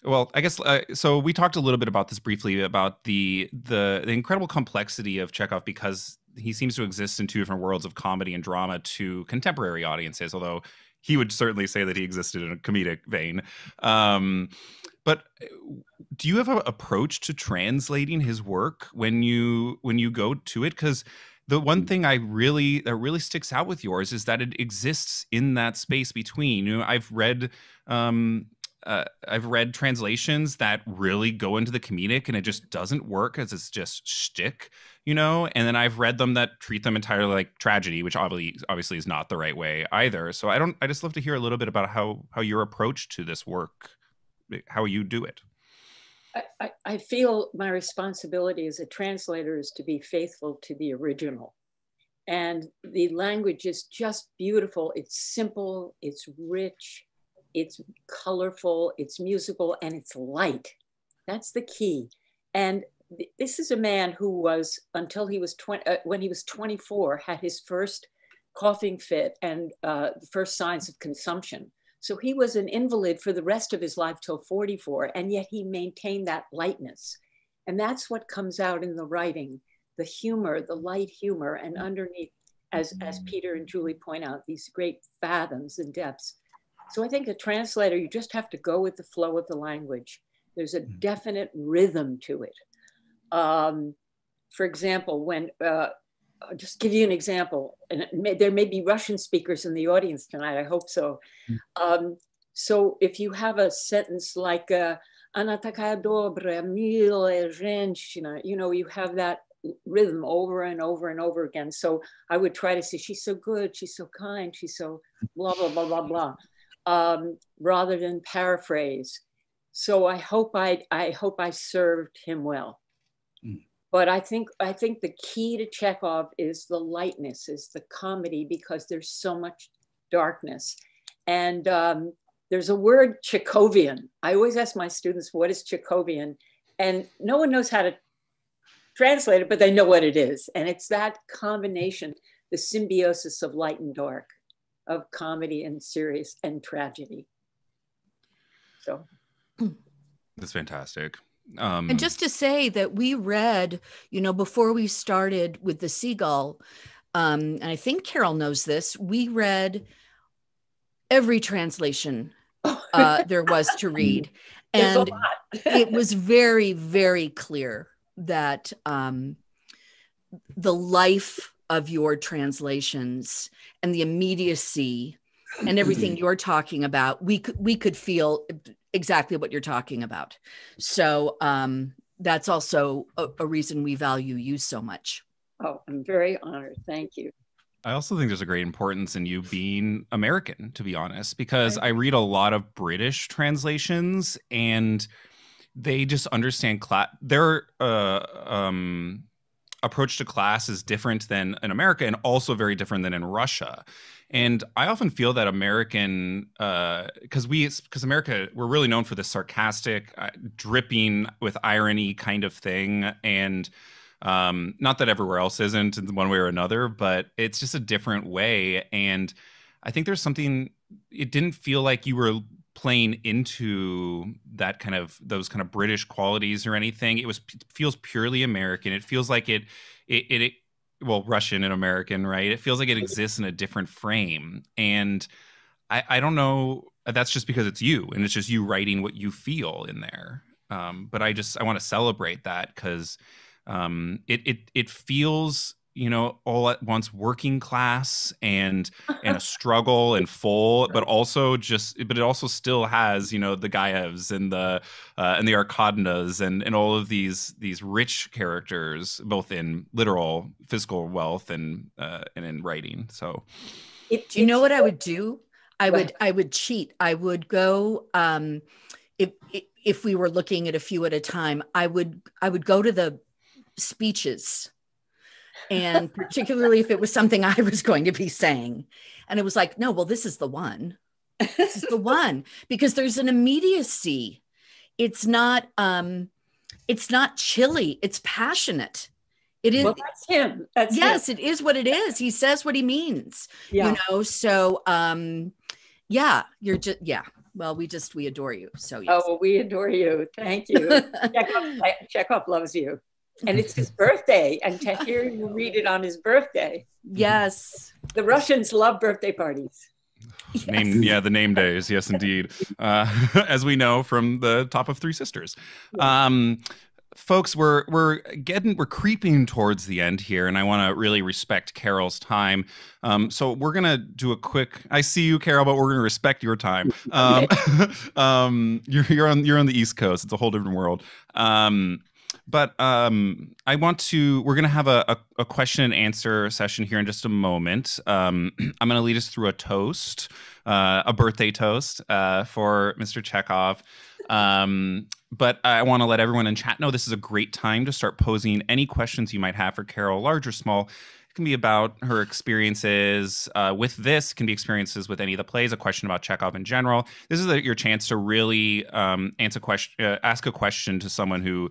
well, I guess uh, so. We talked a little bit about this briefly about the, the the incredible complexity of Chekhov because he seems to exist in two different worlds of comedy and drama to contemporary audiences. Although he would certainly say that he existed in a comedic vein. Um, but do you have an approach to translating his work when you when you go to it? Because the one thing I really that really sticks out with yours is that it exists in that space between. You know, I've read um, uh, I've read translations that really go into the comedic and it just doesn't work as it's just shtick you know and then i've read them that treat them entirely like tragedy which obviously obviously is not the right way either so i don't i just love to hear a little bit about how how your approach to this work eh, how you do it I, I feel my responsibility as a translator is to be faithful to the original. And the language is just beautiful. It's simple it's rich it's colorful it's musical and it's light. That's the key. And this is a man who was until he was 20 uh, when he was 24 had his first coughing fit and uh, the first signs of consumption so he was an invalid for the rest of his life till 44 and yet he maintained that lightness. And that's what comes out in the writing the humor the light humor and underneath as as peter and julie point out these great fathoms and depths. So i think a translator you just have to go with the flow of the language. There's a mm. definite rhythm to it. Um, for example, when, uh, I'll just give you an example, and may, there may be Russian speakers in the audience tonight, I hope so. Hmm. Um, so if you have a sentence like, uh, Она такая добрая, милая женщина, you know, you have that rhythm over and over and over again. So I would try to say, she's so good, she's so kind, she's so blah, blah, blah, blah, blah. um, rather than paraphrase. So I hope I, I hope I served him well. But I think I think the key to Chekhov is the lightness, is the comedy, because there's so much darkness. And um, there's a word Chekhovian. I always ask my students, what is Chekhovian? And no one knows how to translate it, but they know what it is. And it's that combination, the symbiosis of light and dark, of comedy and serious and tragedy. So that's fantastic. Um, and just to say that we read, you know, before we started with the seagull, um, and I think Carol knows this, we read every translation uh, there was to read. [laughs] And it was [laughs] very, very clear that um, the life of your translations and the immediacy and everything you're talking about, we could we could feel exactly what you're talking about. So um, that's also a, a reason we value you so much. Oh, I'm very honored. Thank you. I also think there's a great importance in you being American, to be honest, because I read a lot of British translations and they just understand class. Their uh, um, approach to class is different than in America and also very different than in Russia. And I often feel that American, because uh, we, because America, we're really known for this sarcastic, uh, dripping with irony kind of thing. And um, not that everywhere else isn't in one way or another, but it's just a different way. And I think there's something, it didn't feel like you were playing into that kind of those kind of British qualities or anything. It was feels purely American. It feels like it, it, it well Russian and American, right? It feels like it exists in a different frame, and I, I don't know. That's just because it's you, and it's just you writing what you feel in there. Um, but I just I want to celebrate that because um, it it it feels you know all at once working class and and a [laughs] struggle and full but also just but it also still has you know the Gaevs and the uh, and the Arkadinas and and all of these these rich characters both in literal physical wealth and uh, and in writing so. It, do you know what I would do? I would I would cheat. I would go um if if we were looking at a few at a time I would I would go to the speeches and particularly if it was something I was going to be saying. And it was like, no, well, this is the one. This is the one because there's an immediacy. It's not um it's not chilly, it's passionate. It is well, that's him. That's yes, him. it is what it is. He says what he means. Yeah. You know, so um yeah, you're just yeah. Well, we just we adore you. So yes. Oh, we adore you. Thank you. [laughs] Chekhov, Chekhov loves you and it's his birthday. And to [laughs] hear you read it on his birthday. Yes. The Russians love birthday parties. Yes. Name, yeah, the name days. Yes, indeed. Uh, [laughs] as we know from the top of Three Sisters. Um, folks, we're we're getting we're creeping towards the end here, and I want to really respect Carol's time. Um, so we're gonna do a quick. I see you, Carol, but we're gonna respect your time. [laughs] Um, um, you're you're on you're on the East Coast. It's a whole different world. Um, but um, I want to. We're going to have a, a, a, question and answer session here in just a moment. Um, [clears throat] I'm going to lead us through a toast, uh, a birthday toast uh, for Mr. Chekhov. Um, but I want to let everyone in chat know this is a great time to start posing any questions you might have for Carol, large or small. It can be about her experiences uh, with this, can be experiences with any of the plays, a question about Chekhov in general. This is a, your chance to really um, answer question, uh, ask a question to someone who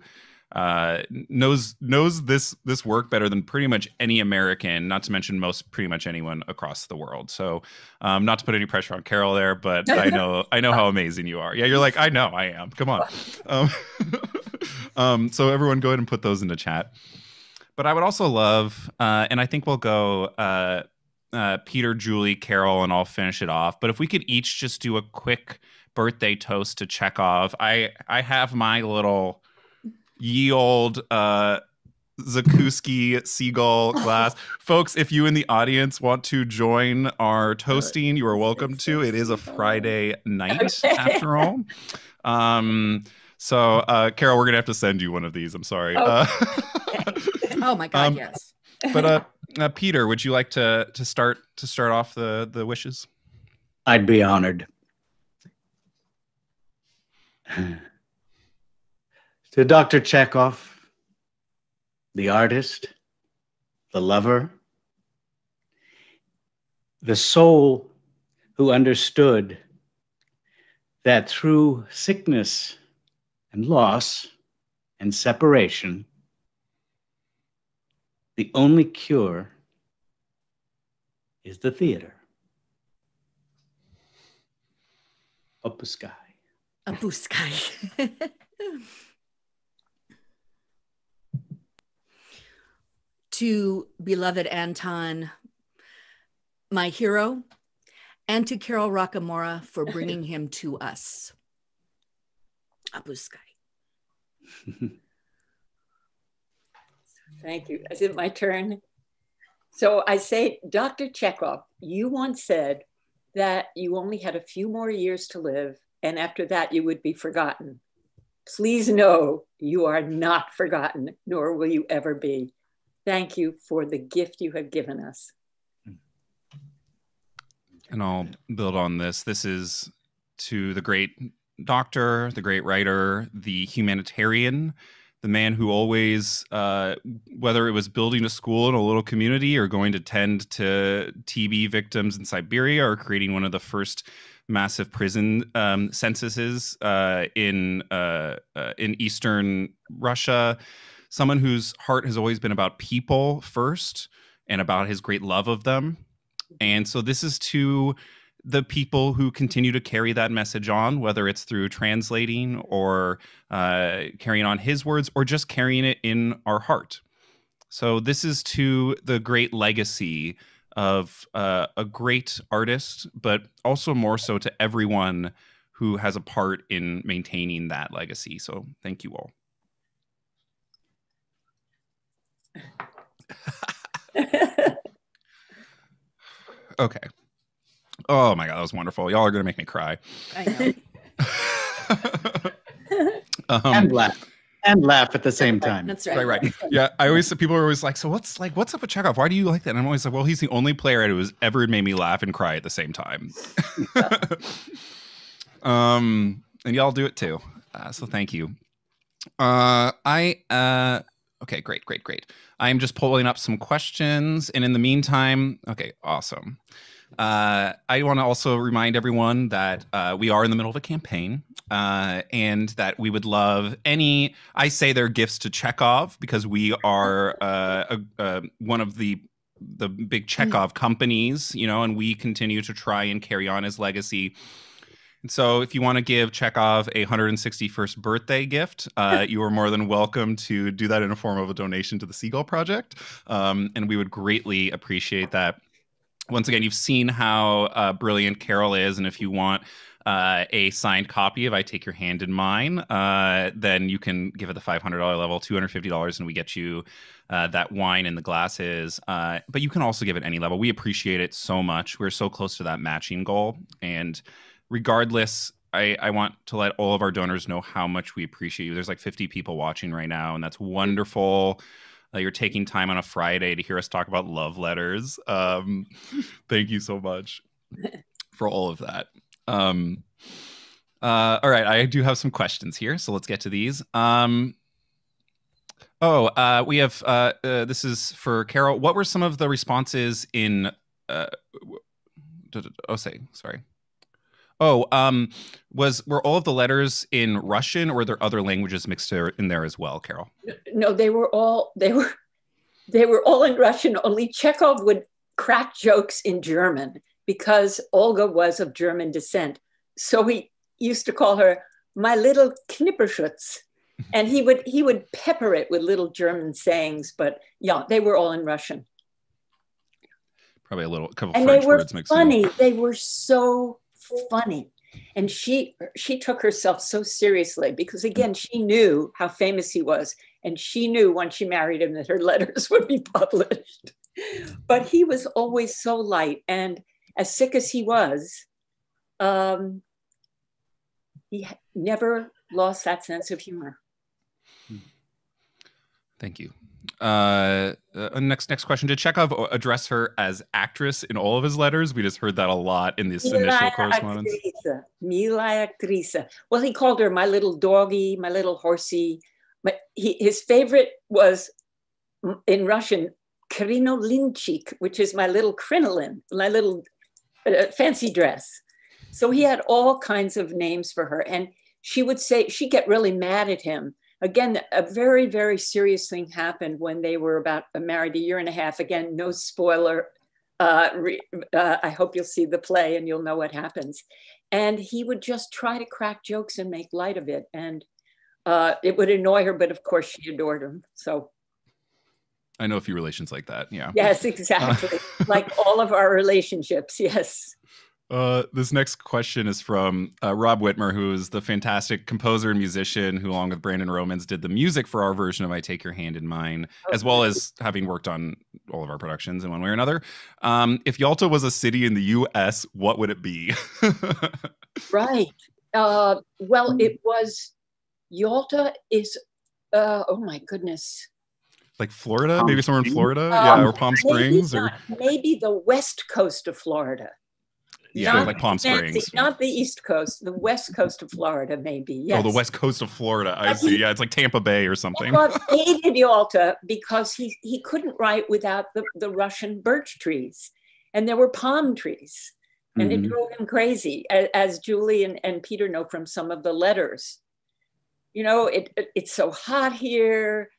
uh, knows knows this this work better than pretty much any American, not to mention most pretty much anyone across the world. So, um, not to put any pressure on Carol there, but I [laughs] know I know how amazing you are. Yeah, you're like I know I am. Come on. [laughs] Um, [laughs] um, so everyone, go ahead and put those in the chat. But I would also love, uh, and I think we'll go. Uh, uh, Peter, Julie, Carol, and I'll finish it off. But if we could each just do a quick birthday toast to Chekhov, I I have my little ye old uh Zakuski Seagull [laughs] glass. Folks, if you in the audience want to join our toasting, you are welcome to. It is a Friday night after all. [laughs] Um, so uh Carol, we're gonna have to send you one of these. I'm sorry. Oh, uh, [laughs] oh my god, um, yes. but uh, uh Peter, would you like to to start to start off the the wishes? I'd be honored. [sighs] to Dr. Chekhov, the artist, the lover, the soul who understood that through sickness and loss and separation, the only cure is the theater. Opuskai. Opuskai. [laughs] to beloved Anton, my hero, and to Carol Rocamora for [laughs] bringing him to us. Opuskai. [laughs] Thank you. Is it my turn? So I say, Dr. Chekhov, you once said that you only had a few more years to live, and after that, you would be forgotten. Please know you are not forgotten, nor will you ever be. Thank you for the gift you have given us. And I'll build on this. This is to the great doctor, the great writer, the humanitarian, the man who always, uh, whether it was building a school in a little community or going to tend to TB victims in Siberia or creating one of the first massive prison um, censuses uh, in uh, uh in Eastern Russia, someone whose heart has always been about people first and about his great love of them. And so this is to the people who continue to carry that message on, whether it's through translating or uh, carrying on his words or just carrying it in our heart. So, this is to the great legacy of uh, a great artist, but also more so to everyone who has a part in maintaining that legacy. So, thank you all. [laughs] okay. Oh my god, that was wonderful. Y'all are gonna make me cry. I know. [laughs] um, and laugh. And laugh at the same time. That's right. Right, right. Yeah, I always people are always like, so what's like, what's up with Chekhov? Why do you like that? And I'm always like, well, he's the only player who has ever made me laugh and cry at the same time. [laughs] um, and y'all do it too. Uh, so thank you. Uh, I uh, okay, great, great, great. I'm just pulling up some questions, and in the meantime, okay, awesome. Uh, I want to also remind everyone that uh, we are in the middle of a campaign uh, and that we would love any, I say they're gifts to Chekhov because we are uh, a, one of the the big Chekhov companies, you know, and we continue to try and carry on his legacy. So, if you want to give Chekhov a 161st birthday gift, uh, [laughs] you are more than welcome to do that in a form of a donation to the Seagull Project. Um, and we would greatly appreciate that once again, you've seen how uh, brilliant Carol is, and if you want uh, a signed copy of "I Take Your Hand in Mine," uh, then you can give it the five hundred dollar level, two hundred fifty dollars, and we get you uh, that wine in the glasses. Uh, but you can also give it any level. We appreciate it so much. We're so close to that matching goal, and regardless. I, I want to let all of our donors know how much we appreciate you. There's like 50 people watching right now, and that's wonderful uh, you're taking time on a Friday to hear us talk about love letters. Um, [laughs] thank you so much [laughs] for all of that. Um, uh, all right, I do have some questions here, so let's get to these. Um, oh, uh, we have uh, uh, this is for Carol. What were some of the responses in? Uh, oh, say sorry. Oh, um, was were all of the letters in Russian, or were there other languages mixed in there as well, Carol? No, they were all they were [laughs] they were all in Russian. Only Chekhov would crack jokes in German because Olga was of German descent. So we used to call her my little Knipperschutz. [laughs] and he would he would pepper it with little German sayings, but yeah, they were all in Russian. Probably a little a couple and French they were words mixed funny. in. They were so funny. And she she took herself so seriously because again she knew how famous he was. And she knew once she married him that her [laughs] letters would be published. But he was always so light. And as sick as he was um, he never lost that sense of humor. Thank you Uh, uh, next next question. Did Chekhov address her as actress in all of his letters? We just heard that a lot in this initial correspondence. Actrice, Milaya actrice. Well, he called her my little doggy, my little horsey. But he, his favorite was in Russian, krinolinchik, which is my little crinoline, my little uh, fancy dress. So he had all kinds of names for her. And she would say, she'd get really mad at him again, a very, very serious thing happened when they were about married a year and a half. Again, no spoiler. Uh, re, uh, I hope you'll see the play and you'll know what happens. And he would just try to crack jokes and make light of it. And uh, it would annoy her, but of course she adored him. So I know a few relations like that. Yeah. Yes, exactly. [laughs] like all of our relationships. Yes. Uh, this next question is from uh, Rob Whitmer, who is the fantastic composer and musician who, along with Brandon Romans, did the music for our version of I Take Your Hand in Mine, oh, as well as having worked on all of our productions in one way or another. Um, if Yalta was a city in the US, what would it be? [laughs] right. Uh, well, it was Yalta is, uh, oh my goodness. Like Florida, maybe somewhere in Florida, um, yeah, or Palm Springs, maybe or maybe the west coast of Florida yeah, not like Palm Springs. Fancy, not the East Coast, the West Coast of Florida, maybe. Yes. Oh, the West Coast of Florida. I but see. He, yeah, it's like Tampa Bay or something. He hated Yalta because he, he couldn't write without the, the Russian birch trees. And there were palm trees. And mm-hmm. it drove him crazy, as, as Julie and, and Peter know from some of the letters. You know, it, it it's so hot here.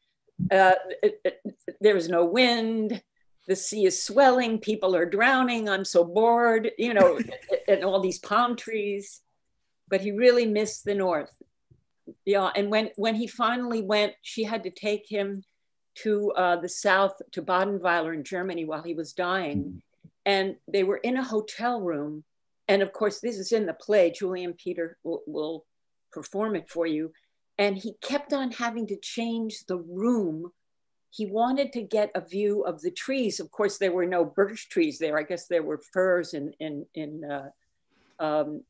Uh, it, there's no wind the sea is swelling, people are drowning, I'm so bored, you know, [laughs] and all these palm trees. But he really missed the north. Yeah, and when when he finally went, she had to take him to uh, the south to Badenweiler in Germany while he was dying, and they were in a hotel room. And of course, this is in the play. Julian Peter will, will perform it for you. And he kept on having to change the room he wanted to get a view of the trees. Of course, there were no birch trees there. I guess there were firs in in in uh, um,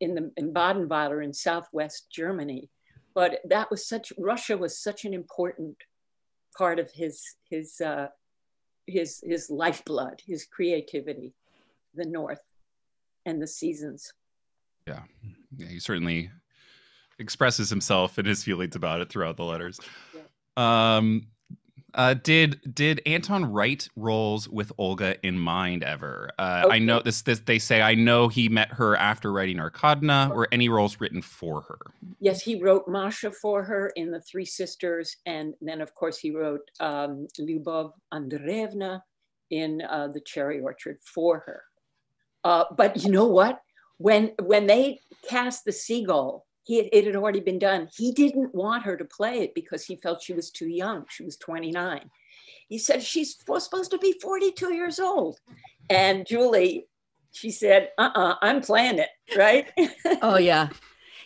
in the in Badenweiler in southwest Germany. But that was such Russia was such an important part of his his uh, his his lifeblood, his creativity, the North, and the seasons. Yeah, yeah he certainly expresses himself and his feelings about it throughout the letters. Yeah. Um, uh, did did Anton write roles with Olga in mind ever? Uh, okay. I know this, this. They say I know he met her after writing Arkadina. Or any roles written for her? Yes, he wrote Masha for her in The Three Sisters, and then of course he wrote um, Lyubov Andreevna in uh, The Cherry Orchard for her. Uh, but you know what? When when they cast the seagull he had, it had already been done. He didn't want her to play it because he felt she was too young. She was 29. He said she's supposed to be 42 years old. And Julie, she said, uh-uh, I'm playing it, right? [laughs] oh yeah.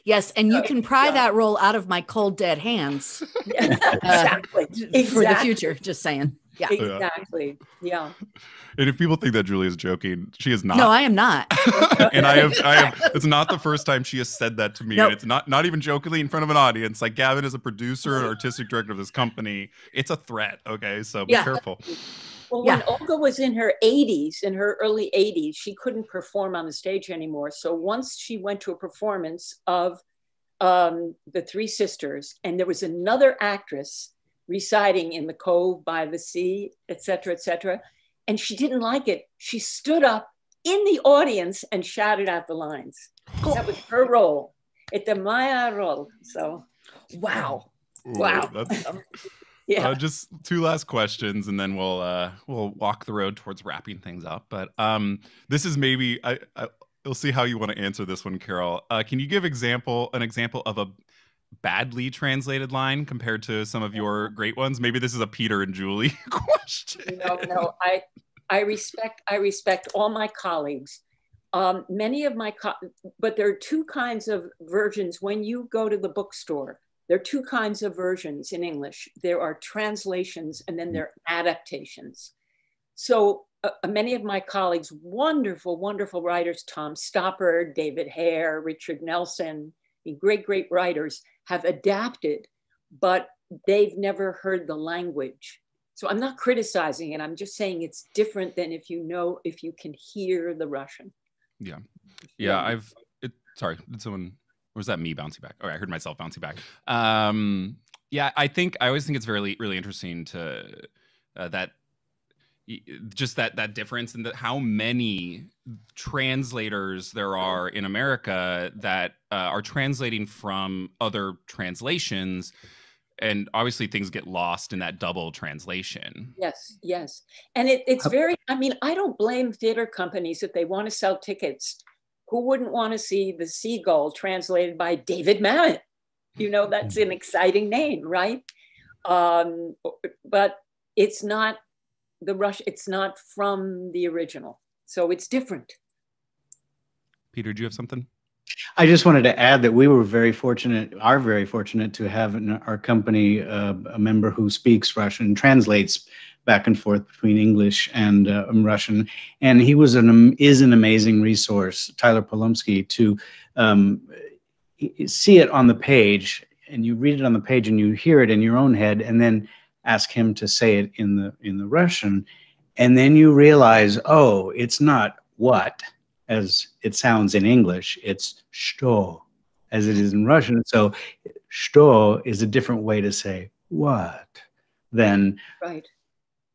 Yes, and you can pry that role out of my cold dead hands. [laughs] Yeah, exactly. Uh, exactly. For the future, just saying. Yeah. Exactly. Yeah. And if people think that Julie is joking, she is not. No, I am not. [laughs] and I have, I have. It's not the first time she has said that to me. Nope. And it's not, not even jokingly in front of an audience. Like Gavin is a producer and artistic director of this company. It's a threat. Okay, so be yeah. careful. Well, when. Olga was in her 80s, in her early 80s, she couldn't perform on the stage anymore. So once she went to a performance of um, the Three Sisters, and there was another actress reciting in the cove by the sea, etc., etc. And she didn't like it. She stood up in the audience and shouted out the lines. That was her role. It's a Maya role. So, wow, Ooh, wow. [laughs] yeah. Uh, just two last questions, and then we'll uh, we'll walk the road towards wrapping things up. But um, this is maybe I, I we'll see how you want to answer this one, Carol. Uh, can you give example an example of a badly translated line compared to some of your great ones? Maybe this is a Peter and Julie [laughs] question. No, no, I I respect I respect all my colleagues. Um, many of my, co- but there are two kinds of versions when you go to the bookstore. There are two kinds of versions in English. There are translations and then there are adaptations. So uh, many of my colleagues, wonderful, wonderful writers, Tom Stoppard, David Hare, Richard Nelson, great, great writers, have adapted, but they've never heard the language. So I'm not criticizing it. I'm just saying it's different than if you know, if you can hear the Russian. Yeah. Yeah. I've, it, sorry, did someone, or was that me bouncing back? Oh, I heard myself bouncing back. Um, yeah, I think, I always think it's really, really interesting to, uh, that just that that difference and that how many translators there are in America that uh, are translating from other translations. And obviously things get lost in that double translation. Yes yes. And it, it's very i mean i don't blame theater companies if they want to sell tickets. Who wouldn't want to see the seagull translated by david mamet? You know that's an exciting name right? Um, but it's not the rush it's not from the original. So it's different. Peter do you have something? I just wanted to add that we were very fortunate, are very fortunate to have in our company uh, a member who speaks Russian, translates back and forth between English and uh, Russian, and he was an is an amazing resource, Tyler Polomsky, to um, see it on the page, and you read it on the page, and you hear it in your own head, and then ask him to say it in the in the Russian, and then you realize, oh, it's not what as it sounds in English, it's что as it is in Russian. So что is a different way to say what than right.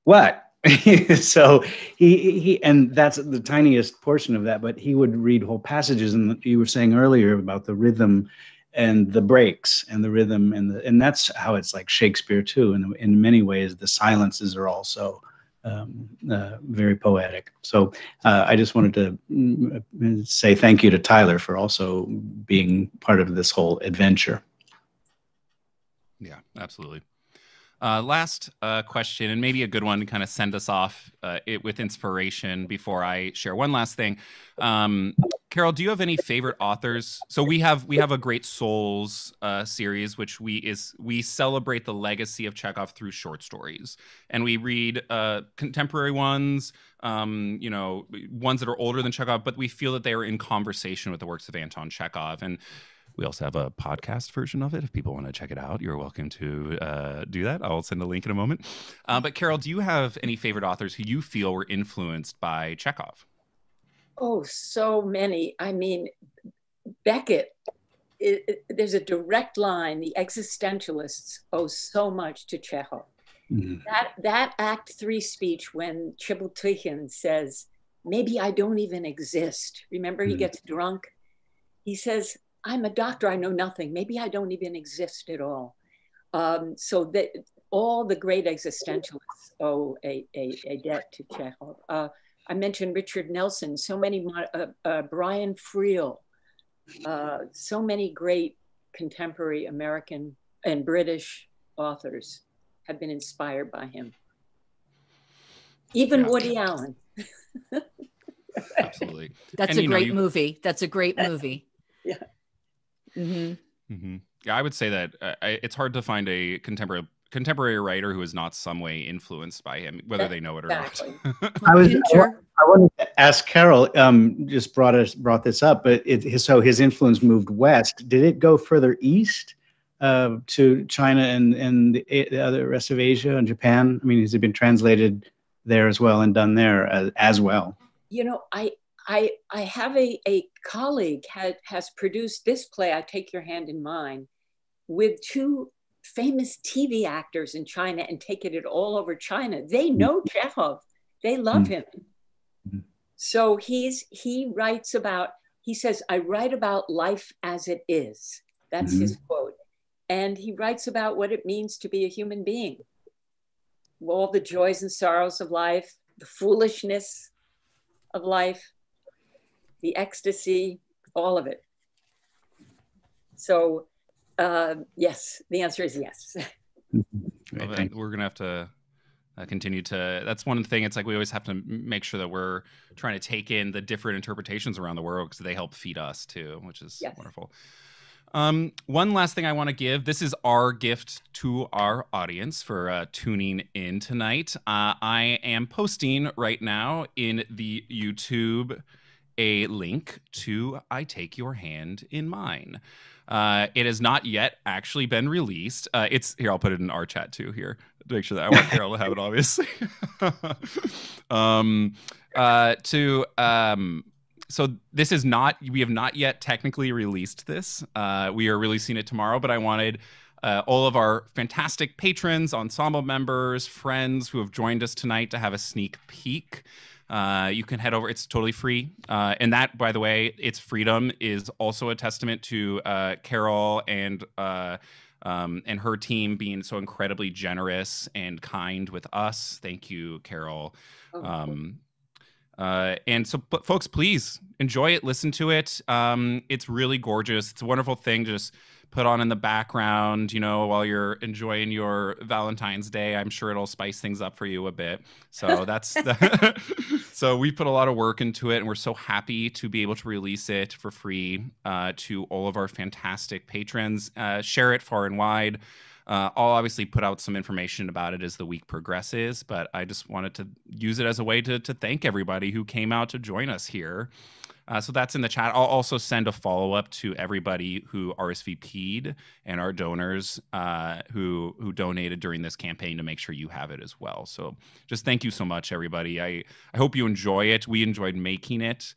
what. [laughs] so he he and that's the tiniest portion of that, but he would read whole passages and you were saying earlier about the rhythm and the breaks and the rhythm and the and that's how it's like Shakespeare too. And in many ways the silences are also um, uh, very poetic. So uh, I just wanted to mm, say thank you to Tyler for also being part of this whole adventure. Yeah, absolutely. Uh, last uh, question, and maybe a good one to kind of send us off uh, it with inspiration before I share one last thing. Um, Carol, do you have any favorite authors? So we have we have a Great Souls uh, series, which we is we celebrate the legacy of Chekhov through short stories, and we read uh, contemporary ones, um, you know, ones that are older than Chekhov, but we feel that they are in conversation with the works of Anton Chekhov and we also have a podcast version of it. If people want to check it out, you're welcome to uh, do that. I'll send a link in a moment. Uh, but Carol, do you have any favorite authors who you feel were influenced by Chekhov? Oh, so many. I mean, Beckett. It, it, there's a direct line. The existentialists owe so much to Chekhov. Mm-hmm. That that Act Three speech when Chebutykin says, "Maybe I don't even exist." Remember, he mm-hmm. gets drunk. He says, I'm a doctor, I know nothing. Maybe I don't even exist at all. Um, so that all the great existentialists owe a, a, a debt to Chekhov. Uh, I mentioned Richard Nelson, so many, uh, uh, Brian Friel, uh, so many great contemporary American and British authors have been inspired by him. Even yeah. Woody Allen. [laughs] Absolutely. That's and, a great know, you... movie. That's a great movie. [laughs] yeah. Mm-hmm. Mm-hmm. Yeah, I would say that uh, it's hard to find a contemporary contemporary writer who is not some way influenced by him, whether they know it or exactly. not. [laughs] I was I wanted to ask Carol. Um, just brought us brought this up, but it, so his influence moved west. Did it go further east uh, to China and and the, the other rest of Asia and Japan? I mean, has it been translated there as well and done there as, as well? You know, I I, I have a, a colleague had, has produced this play, I Take Your Hand in Mine, with two famous TV actors in China and taken it all over China. They mm. know Chekhov, they love him. Mm. So he's he writes about, he says, I write about life as it is. That's mm-hmm. his quote. And he writes about what it means to be a human being. All the joys and sorrows of life, the foolishness of life, the ecstasy, all of it. So, uh, yes, the answer is yes. [laughs] well, we're going to have to uh, continue to. That's one thing. It's like we always have to make sure that we're trying to take in the different interpretations around the world because they help feed us too, which is yes. wonderful. Um, one last thing I want to give. This is our gift to our audience for uh, tuning in tonight. Uh, I am posting right now in the YouTube a link to I Take Your Hand in Mine. Uh, it has not yet actually been released. Uh, it's here. I'll put it in our chat too here to make sure that I want Carol to have it. [laughs] Obviously. [laughs] um, uh, to um, so this is not. We have not yet technically released this. Uh, we are releasing it tomorrow, but I wanted. Uh, all of our fantastic patrons, ensemble members, friends who have joined us tonight to have a sneak peek. Uh, you can head over. It's totally free. Uh, and that, by the way, its freedom is also a testament to uh, Carol and uh, um, and her team being so incredibly generous and kind with us. Thank you, Carol. Oh, um, uh, and so, but folks, please enjoy it. Listen to it. Um, it's really gorgeous. It's a wonderful thing. to Just put on in the background, you know, while you're enjoying your Valentine's Day. I'm sure it'll spice things up for you a bit. So [laughs] that's the, [laughs] so we put a lot of work into it, and we're so happy to be able to release it for free uh, to all of our fantastic patrons. Uh, share it far and wide. Uh, I'll obviously put out some information about it as the week progresses, but I just wanted to use it as a way to to thank everybody who came out to join us here. Uh, so that's in the chat. I'll also send a follow up to everybody who RSVP'd and our donors uh, who who donated during this campaign to make sure you have it as well. So just thank you so much, everybody. I I hope you enjoy it. We enjoyed making it.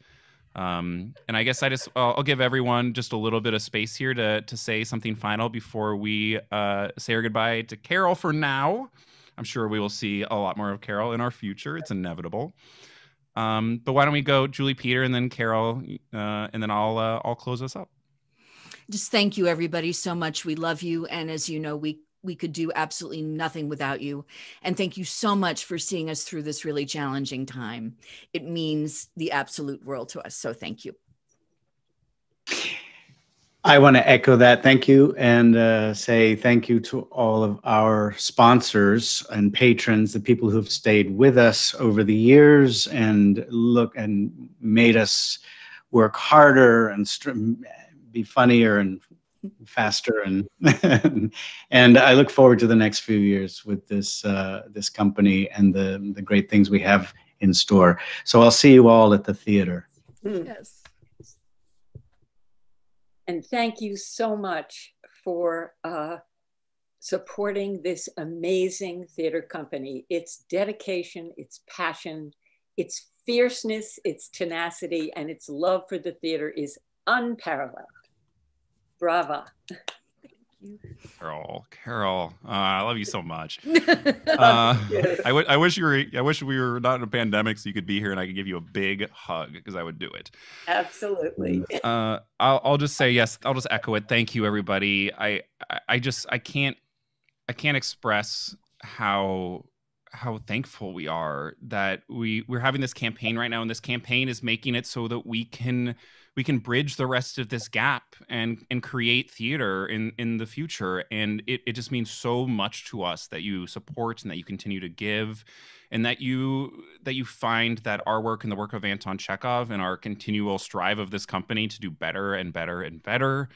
Um, and I guess I just I'll, I'll, give everyone just a little bit of space here to to say something final before we uh, say our goodbye to Carol for now. I'm sure we will see a lot more of Carol in our future. It's inevitable. Um, but why don't we go Julie Peter and then Carol, uh, and then I'll uh, I'll close us up. Just thank you everybody so much. We love you, and as you know, we we could do absolutely nothing without you. And thank you so much for seeing us through this really challenging time. It means the absolute world to us. So thank you. I want to echo that. Thank you. And uh, say thank you to all of our sponsors and patrons, the people who've stayed with us over the years and look and made us work harder and be funnier and faster and [laughs] and I look forward to the next few years with this uh, this company and the the great things we have in store. So I'll see you all at the theater. Yes. And thank you so much for uh, supporting this amazing theater company. Its dedication, its passion, its fierceness, its tenacity, and its love for the theater is unparalleled. Brava. Thank you. Carol, Carol, uh, I love you so much. [laughs] Uh, I, w- I wish you were. I wish we were not in a pandemic, so you could be here and I could give you a big hug because I would do it. Absolutely. Uh, I'll, I'll just say yes. I'll just echo it. Thank you, everybody. I, I just, I can't, I can't express how how thankful we are that we we're having this campaign right now, and this campaign is making it so that we can we can bridge the rest of this gap and and create theater in in the future. And it, it just means so much to us that you support and that you continue to give and that you that you find that our work and the work of anton chekhov and our continual strive of this company to do better and better and better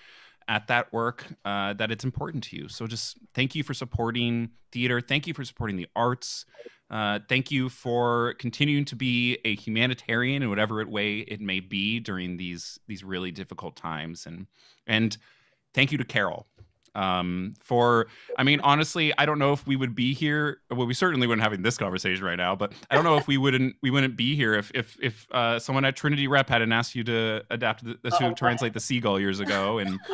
at that work uh, that it's important to you. So just thank you for supporting theater. Thank you for supporting the arts. Uh, thank you for continuing to be a humanitarian in whatever way it may be during these these really difficult times, and and thank you to Carol um, for. I mean, honestly, I don't know if we would be here. Well, we certainly wouldn't having this conversation right now, but I don't know if we wouldn't we wouldn't be here if if if uh, someone at Trinity Rep hadn't asked you to adapt the, to oh, translate the seagull years ago, and [laughs]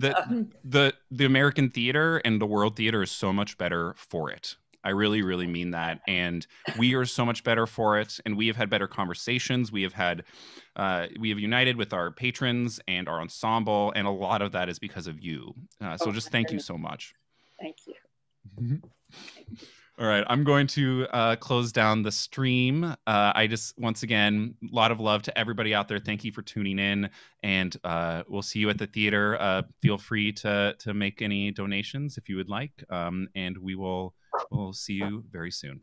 the [laughs] the the American theater and the world theater is so much better for it. I really, really mean that. And we are so much better for it. And we have had better conversations. We have had, uh, we have united with our patrons and our ensemble. And a lot of that is because of you. Uh, so oh, just thank you so much. Thank you. Mm-hmm. All right, I'm going to uh, close down the stream. Uh, I just, once again, a lot of love to everybody out there. Thank you for tuning in, and uh, we'll see you at the theater. Uh, feel free to to make any donations if you would like, um, and we will we'll see you very soon.